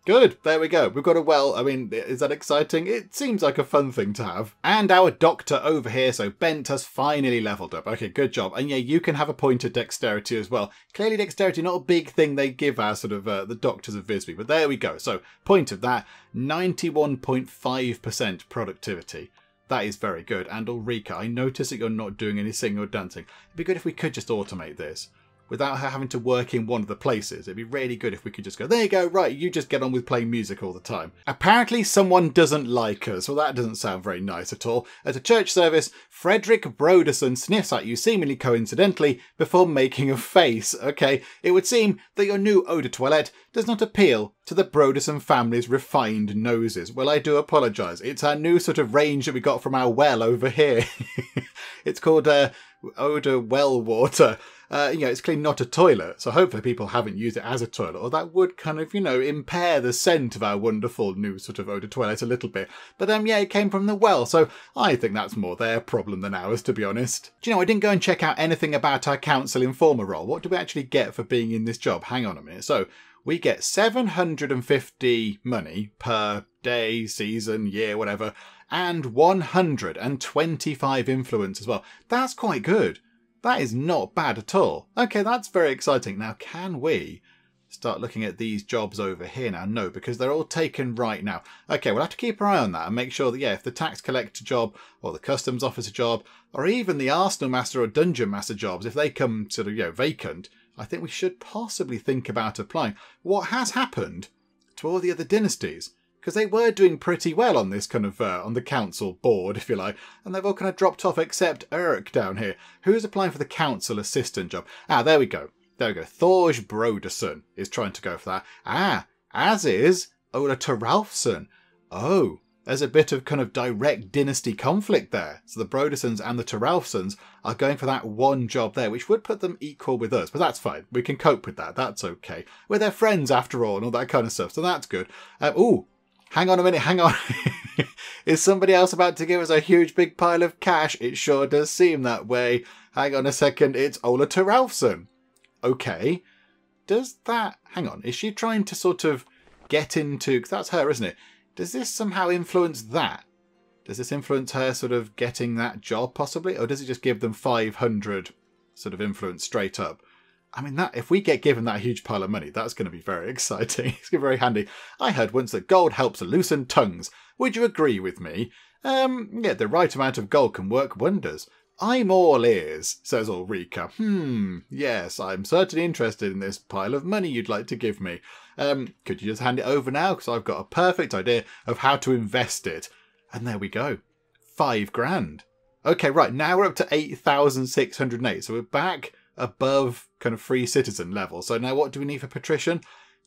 A: Good, there we go. We've got a well. I mean, is that exciting? It seems like a fun thing to have. And our doctor over here, so Bent has finally leveled up. Okay, good job. And yeah, you can have a point of dexterity as well. Clearly, dexterity not a big thing they give our sort of uh, the doctors of Visby, but there we go. So point of that, 91.5% productivity. That is very good. And Ulrika, I notice that you're not doing any singing or dancing. It'd be good if we could just automate this without her having to work in one of the places. It'd be really good if we could just go, there you go, right, you just get on with playing music all the time. Apparently, someone doesn't like us. Well, that doesn't sound very nice at all. At a church service, Frederick Broderson sniffs at you seemingly coincidentally before making a face. Okay, it would seem that your new eau de toilette does not appeal to the Broderson family's refined noses. Well, I do apologise. It's our new sort of range that we got from our well over here. it's called uh, de Well Water uh, you know, it's clearly not a toilet. So hopefully people haven't used it as a toilet, or that would kind of, you know, impair the scent of our wonderful new sort of eau de toilette a little bit. But um, yeah, it came from the well, so I think that's more their problem than ours, to be honest. Do you know, I didn't go and check out anything about our council informer role. What do we actually get for being in this job? Hang on a minute. So we get 750 money per day, season, year, whatever, and 125 influence as well. That's quite good. That is not bad at all. Okay, that's very exciting. Now, can we start looking at these jobs over here now? No, because they're all taken right now. Okay, we'll have to keep our eye on that and make sure that, yeah, if the tax collector job or the customs officer job or even the arsenal master or dungeon master jobs, if they come sort of, you know, vacant, I think we should possibly think about applying. What has happened to all the other dynasties? Because they were doing pretty well on this kind of uh, on the council board, if you like, and they've all kind of dropped off except Eric down here, who's applying for the council assistant job. Ah, there we go. There we go. Thorge Broderson is trying to go for that. Ah, as is Ola Taralfson. Oh, there's a bit of kind of direct dynasty conflict there. So the Brodersons and the Taralfsons are going for that one job there, which would put them equal with us. But that's fine. We can cope with that. That's okay. We're their friends after all and all that kind of stuff. So that's good. Um, ooh, hang on a minute, hang on. Is somebody else about to give us a huge big pile of cash? It sure does seem that way. Hang on a second, it's Ola Taralfson. Okay. Does that. Hang on, is she trying to sort of get into. Because that's her, isn't it? Does this somehow influence that? Does this influence her sort of getting that job possibly? Or does it just give them 500 sort of influence straight up? I mean, that if we get given that huge pile of money, that's going to be very exciting. it's going to be very handy. I heard once that gold helps loosen tongues. Would you agree with me? Um, yeah, the right amount of gold can work wonders. I'm all ears, says Ulrika. Hmm, yes, I'm certainly interested in this pile of money you'd like to give me. Um, could you just hand it over now? Because I've got a perfect idea of how to invest it. And there we go. Five grand. Okay, right, now we're up to 8,608. So we're back above kind of free citizen level. So now what do we need for patrician?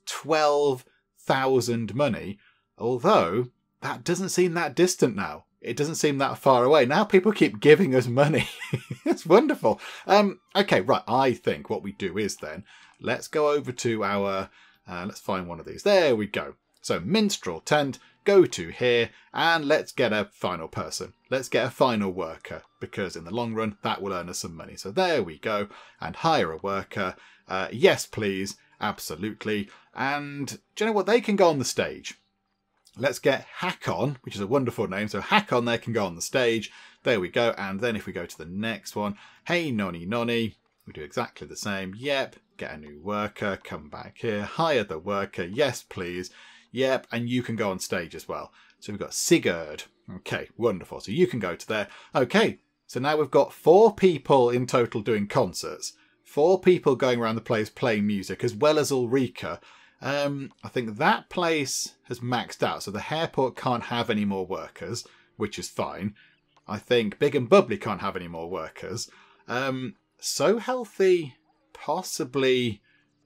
A: 12,000 money. Although that doesn't seem that distant now. It doesn't seem that far away. Now people keep giving us money. it's wonderful. Um, okay, right. I think what we do is then let's go over to our. Uh, let's find one of these. There we go. So minstrel tent go to here and let's get a final person. Let's get a final worker because in the long run that will earn us some money. So there we go and hire a worker. Uh, yes, please. Absolutely. And do you know what? They can go on the stage. Let's get Hakon, which is a wonderful name. So Hakon there can go on the stage. There we go. And then if we go to the next one, hey nonny nonny, we do exactly the same. Yep, get a new worker, come back here, hire the worker. Yes, please. Yep, and you can go on stage as well. So we've got Sigurd. Okay, wonderful. So you can go to there. Okay, so now we've got four people in total doing concerts. Four people going around the place playing music, as well as Ulrika. Um, I think that place has maxed out, so the Hairport can't have any more workers, which is fine. I think Big and Bubbly can't have any more workers. Um, so Healthy, possibly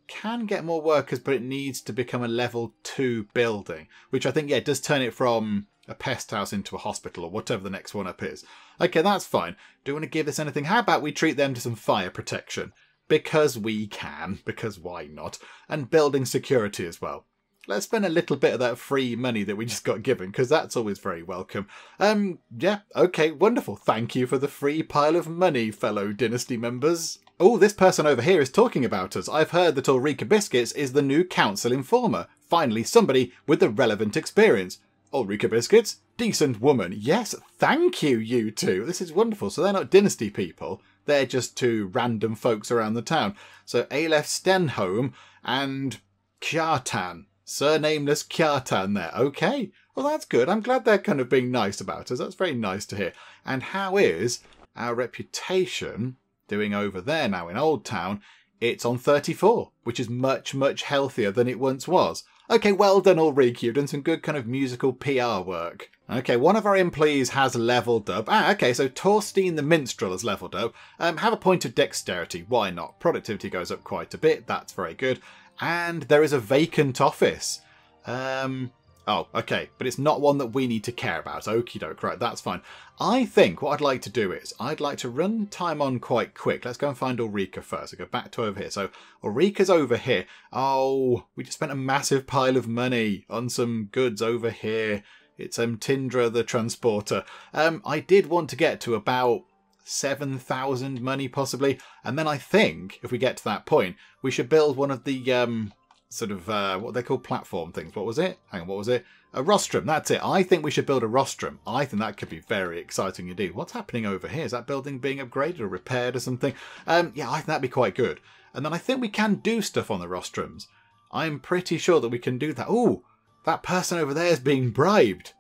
A: can get more workers, but it needs to become a level two building, which I think, yeah, does turn it from a pest house into a hospital or whatever the next one up is. Okay, that's fine. Do you want to give this anything? How about we treat them to some fire protection? Because we can, because why not? And building security as well. Let's spend a little bit of that free money that we just got given, because that's always very welcome. Um, yeah, okay, wonderful. Thank you for the free pile of money, fellow Dynasty members. Oh, this person over here is talking about us. I've heard that Ulrika Biscuits is the new council informer. Finally, somebody with the relevant experience. Ulrika Biscuits, decent woman. Yes, thank you, you two. This is wonderful. So they're not dynasty people. They're just two random folks around the town. So Aleph Stenholm and Kjartan. Surnameless Kjartan there. Okay. Well, that's good. I'm glad they're kind of being nice about us. That's very nice to hear. And how is our reputation doing over there now in Old Town? It's on 34, which is much, much healthier than it once was. Okay, well done, Ulrika. You've done some good kind of musical PR work. Okay, one of our employees has leveled up. Ah, okay, so Torstein the Minstrel has leveled up. Um, have a point of dexterity. Why not? Productivity goes up quite a bit. That's very good. And there is a vacant office. Um, Oh, okay, but it's not one that we need to care about. Okie doke, right, that's fine. I think what I'd like to do is, I'd like to run time on quite quick. Let's go and find Ulrika first. I go back to over here. So Ulrika's over here. Oh, we just spent a massive pile of money on some goods over here. It's um Tindra the transporter. Um, I did want to get to about 7,000 money possibly. And then I think if we get to that point, we should build one of the um sort of uh, what they call platform things. What was it? Hang on, what was it? A rostrum. That's it. I think we should build a rostrum. I think that could be very exciting indeed. What's happening over here? Is that building being upgraded or repaired or something? Um, yeah, I think that'd be quite good. And then I think we can do stuff on the rostrums. I'm pretty sure that we can do that. Oh, that person over there is being bribed.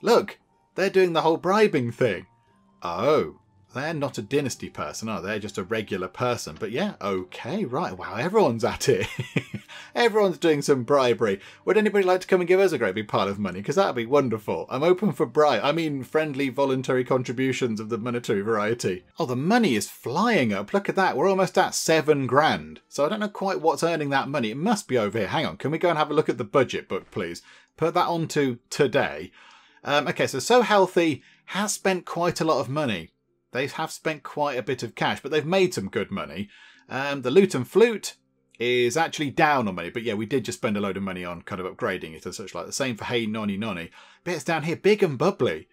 A: Look, they're doing the whole bribing thing. Oh, they're not a dynasty person, are they? They're just a regular person. But yeah, okay, right. Wow, everyone's at it. everyone's doing some bribery. Would anybody like to come and give us a great big pile of money? Because that'd be wonderful. I'm open for bribe. I mean, friendly voluntary contributions of the monetary variety. Oh, the money is flying up. Look at that. We're almost at seven grand. So I don't know quite what's earning that money. It must be over here. Hang on. Can we go and have a look at the budget book, please? Put that on to today. Um, okay, so So Healthy has spent quite a lot of money. They have spent quite a bit of cash, but they've made some good money. Um, the Lute and Flute is actually down on money, but yeah, we did just spend a load of money on kind of upgrading it and such like. The same for Hey Nonny Nonny. But it's down here, Big and Bubbly.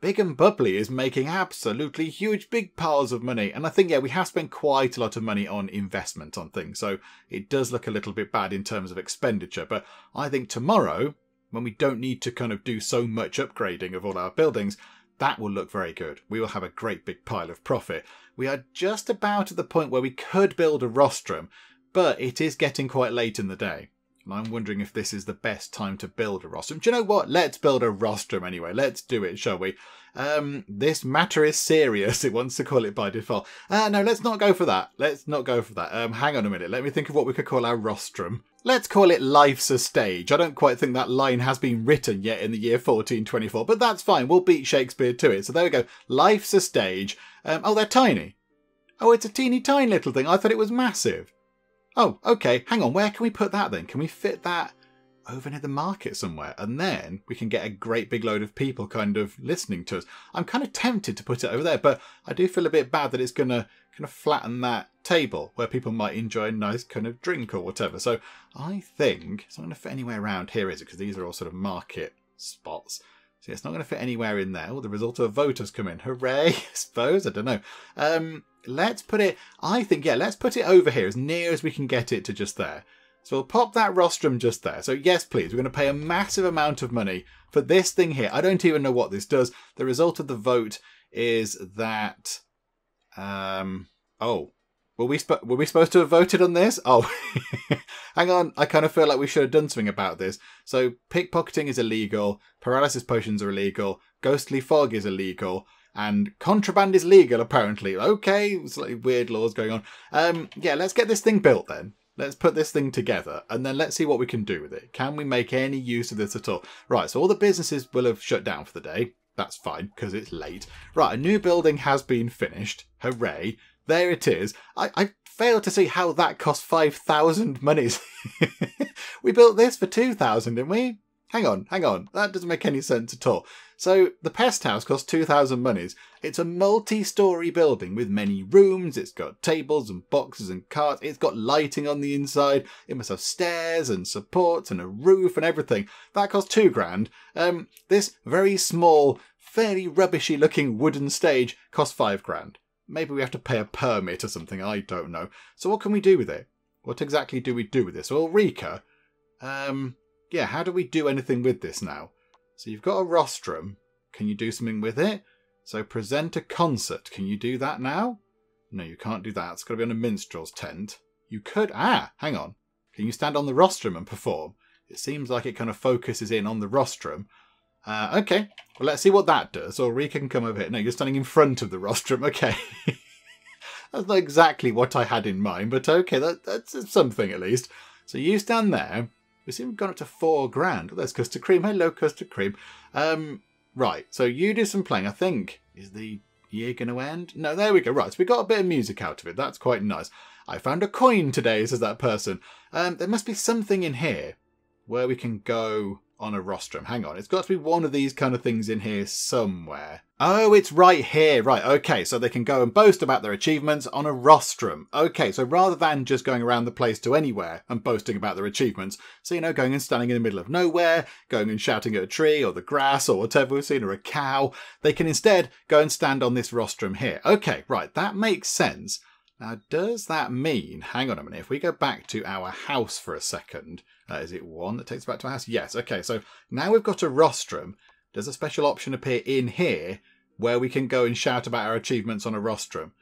A: Big and Bubbly is making absolutely huge big piles of money. And I think, yeah, we have spent quite a lot of money on investment on things. So it does look a little bit bad in terms of expenditure. But I think tomorrow, when we don't need to kind of do so much upgrading of all our buildings, that will look very good. We will have a great big pile of profit. We are just about at the point where we could build a rostrum, but it is getting quite late in the day. And I'm wondering if this is the best time to build a rostrum. Do you know what? Let's build a rostrum anyway. Let's do it, shall we? Um, this matter is serious. It wants to call it by default. Uh, no, let's not go for that. Let's not go for that. Um, hang on a minute. Let me think of what we could call our rostrum. Let's call it Life's a Stage. I don't quite think that line has been written yet in the year 1424, but that's fine. We'll beat Shakespeare to it. So there we go. Life's a Stage. Um, oh, they're tiny. Oh, it's a teeny tiny little thing. I thought it was massive. Oh, okay. Hang on. Where can we put that then? Can we fit that over near the market somewhere? And then we can get a great big load of people kind of listening to us. I'm kind of tempted to put it over there, but I do feel a bit bad that it's going to kind of flatten that table where people might enjoy a nice kind of drink or whatever. So I think it's not going to fit anywhere around here, is it? Because these are all sort of market spots. So it's not going to fit anywhere in there. Oh, the result of a vote has come in. Hooray, I suppose. I don't know. Um, let's put it, I think, yeah, let's put it over here as near as we can get it to just there. So we'll pop that rostrum just there. So yes, please, we're going to pay a massive amount of money for this thing here. I don't even know what this does. The result of the vote is that, um, oh, were we, were we supposed to have voted on this? Oh, hang on. I kind of feel like we should have done something about this. So pickpocketing is illegal. Paralysis potions are illegal. Ghostly fog is illegal. And contraband is legal, apparently. Okay, slightly weird laws going on. Um, yeah, let's get this thing built then. Let's put this thing together and then let's see what we can do with it. Can we make any use of this at all? Right, so all the businesses will have shut down for the day. That's fine because it's late. Right, a new building has been finished. Hooray. There it is. I, I failed to see how that cost 5,000 monies. we built this for 2,000, didn't we? Hang on, hang on. That doesn't make any sense at all. So the pest house cost 2,000 monies. It's a multi-story building with many rooms. It's got tables and boxes and carts. It's got lighting on the inside. It must have stairs and supports and a roof and everything. That cost two grand. Um, this very small, fairly rubbishy looking wooden stage cost five grand. Maybe we have to pay a permit or something. I don't know. So what can we do with it? What exactly do we do with this? Ulrika, um, yeah, how do we do anything with this now? So you've got a rostrum. Can you do something with it? So present a concert. Can you do that now? No, you can't do that. It's got to be on a minstrel's tent. You could. Ah, hang on. Can you stand on the rostrum and perform? It seems like it kind of focuses in on the rostrum. Uh, okay, well, let's see what that does. Ulrika can come over here. No, you're standing in front of the rostrum. Okay. that's not exactly what I had in mind, but okay, that, that's something at least. So you stand there. We seem to have gone up to four grand. Oh, there's custard cream. Hello, custard cream. Um, right, so you do some playing. I think, is the year going to end? No, there we go. Right, so we got a bit of music out of it. That's quite nice. I found a coin today, says that person. Um, there must be something in here where we can go on a rostrum. Hang on, it's got to be one of these kind of things in here somewhere. Oh, it's right here. Right, okay, so they can go and boast about their achievements on a rostrum. Okay, so rather than just going around the place to anywhere and boasting about their achievements, so, you know, going and standing in the middle of nowhere, going and shouting at a tree or the grass or whatever we've seen, or a cow, they can instead go and stand on this rostrum here. Okay, right, that makes sense. Now, does that mean, hang on a minute, if we go back to our house for a second, uh, is it one that takes us back to our house? Yes, okay, so now we've got a rostrum. Does a special option appear in here where we can go and shout about our achievements on a rostrum?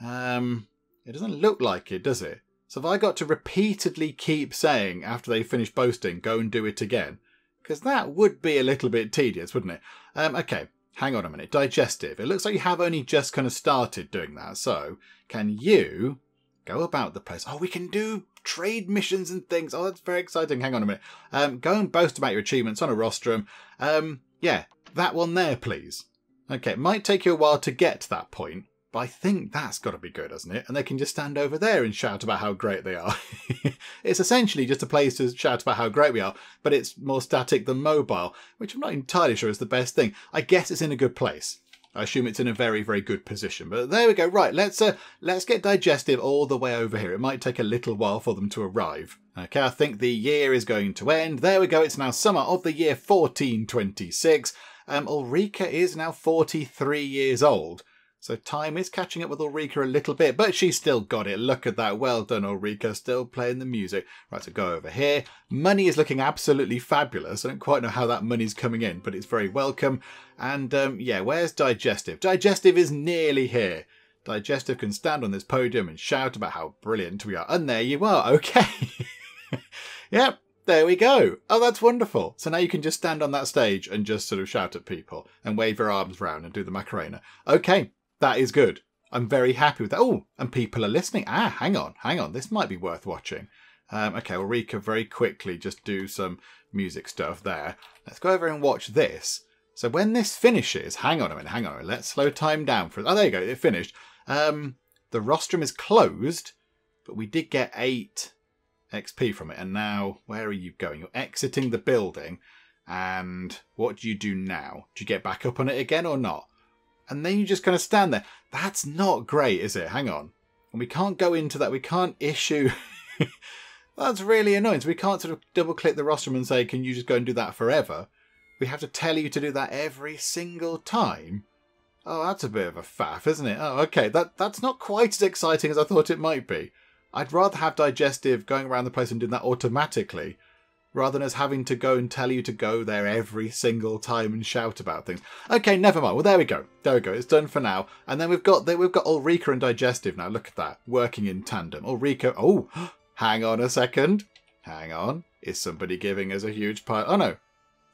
A: Um, it doesn't look like it, does it? So have I got to repeatedly keep saying after they finish boasting, go and do it again? Because that would be a little bit tedious, wouldn't it? Um, okay, hang on a minute. Digestive. It looks like you have only just kind of started doing that. So can you go about the place? Oh, we can do trade missions and things. Oh, that's very exciting. Hang on a minute. Um, go and boast about your achievements on a rostrum. Um, yeah, that one there, please. Okay, it might take you a while to get to that point, but I think that's got to be good, hasn't it? And they can just stand over there and shout about how great they are. it's essentially just a place to shout about how great we are, but it's more static than mobile, which I'm not entirely sure is the best thing. I guess it's in a good place. I assume it's in a very, very good position. But there we go. Right, let's uh, let's get digestive all the way over here. It might take a little while for them to arrive. Okay, I think the year is going to end. There we go. It's now summer of the year 1426. Um, Ulrika is now 43 years old. So time is catching up with Ulrika a little bit, but she's still got it. Look at that. Well done, Ulrika. Still playing the music. Right, so go over here. Money is looking absolutely fabulous. I don't quite know how that money's coming in, but it's very welcome. And um, yeah, where's Digestive? Digestive is nearly here. Digestive can stand on this podium and shout about how brilliant we are. And there you are. Okay. yep. There we go. Oh, that's wonderful. So now you can just stand on that stage and just sort of shout at people and wave your arms around and do the Macarena. Okay, that is good. I'm very happy with that. Oh, and people are listening. Ah, hang on, hang on. This might be worth watching. Um, okay, Ulrika very quickly just do some music stuff there. Let's go over and watch this. So when this finishes, hang on a minute, hang on a minute. Let's slow time down for it. Oh, there you go. It finished. Um, the rostrum is closed, but we did get eight XP from it. And now, where are you going? You're exiting the building. And what do you do now? Do you get back up on it again or not? And then you just kind of stand there. That's not great, is it? Hang on. And we can't go into that. We can't issue. That's really annoying. So we can't sort of double click the rostrum and say, can you just go and do that forever? We have to tell you to do that every single time. Oh, that's a bit of a faff, isn't it? Oh, okay. That that's not quite as exciting as I thought it might be. I'd rather have digestive going around the place and doing that automatically rather than us having to go and tell you to go there every single time and shout about things. Okay, never mind. Well, there we go. There we go. It's done for now. And then we've got we've got Ulrika and Digestive now. Look at that, working in tandem. Ulrika. Oh, hang on a second. Hang on. Is somebody giving us a huge pie? Oh no,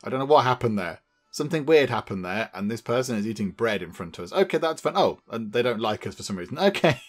A: I don't know what happened there. Something weird happened there, and this person is eating bread in front of us. Okay, that's fun. Oh, and they don't like us for some reason. Okay.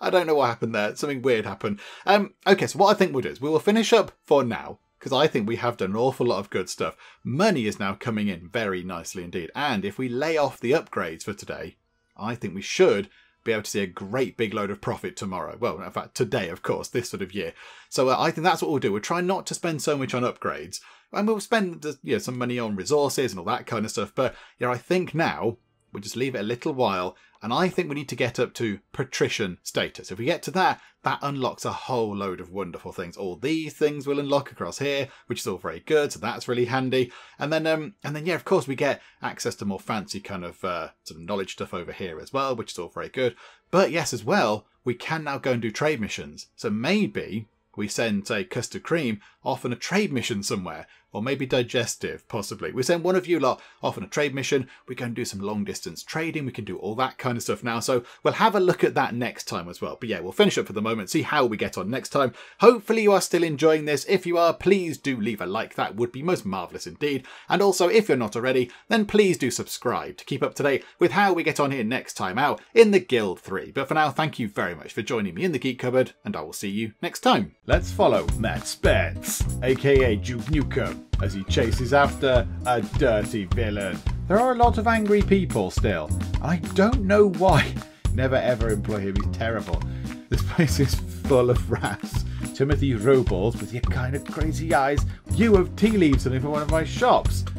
A: I don't know what happened there. Something weird happened. Um, okay, so what I think we'll do is we will finish up for now because I think we have done an awful lot of good stuff. Money is now coming in very nicely indeed. And if we lay off the upgrades for today, I think we should be able to see a great big load of profit tomorrow. Well, in fact, today, of course, this sort of year. So uh, I think that's what we'll do. We'll try not to spend so much on upgrades, and we'll spend you know, some money on resources and all that kind of stuff. But yeah, I think now we'll just leave it a little while. And I think we need to get up to patrician status. If we get to that, that unlocks a whole load of wonderful things. All these things will unlock across here, which is all very good. So that's really handy. And then, um, and then, yeah, of course, we get access to more fancy kind of uh, sort of knowledge stuff over here as well, which is all very good. But yes, as well, we can now go and do trade missions. So maybe we send, say, Custard Cream off on a trade mission somewhere, or maybe Digestive, possibly. We send one of you lot off on a trade mission. We can do some long distance trading. We can do all that kind of stuff now. So we'll have a look at that next time as well. But yeah, we'll finish up for the moment, see how we get on next time. Hopefully you are still enjoying this. If you are, please do leave a like. That would be most marvellous indeed. And also, if you're not already, then please do subscribe to keep up to date with how we get on here next time out in the Guild 3. But for now, thank you very much for joining me in the Geek Cupboard, and I will see you next time.
B: Let's follow Matt Spence, aka Duke Nukem, as he chases after a dirty villain. There are a lot of angry people still. I don't know why. Never ever employ him, he's terrible. This place is full of rats. Timothy Robles with your kind of crazy eyes. You have tea leaves in for one of my shops.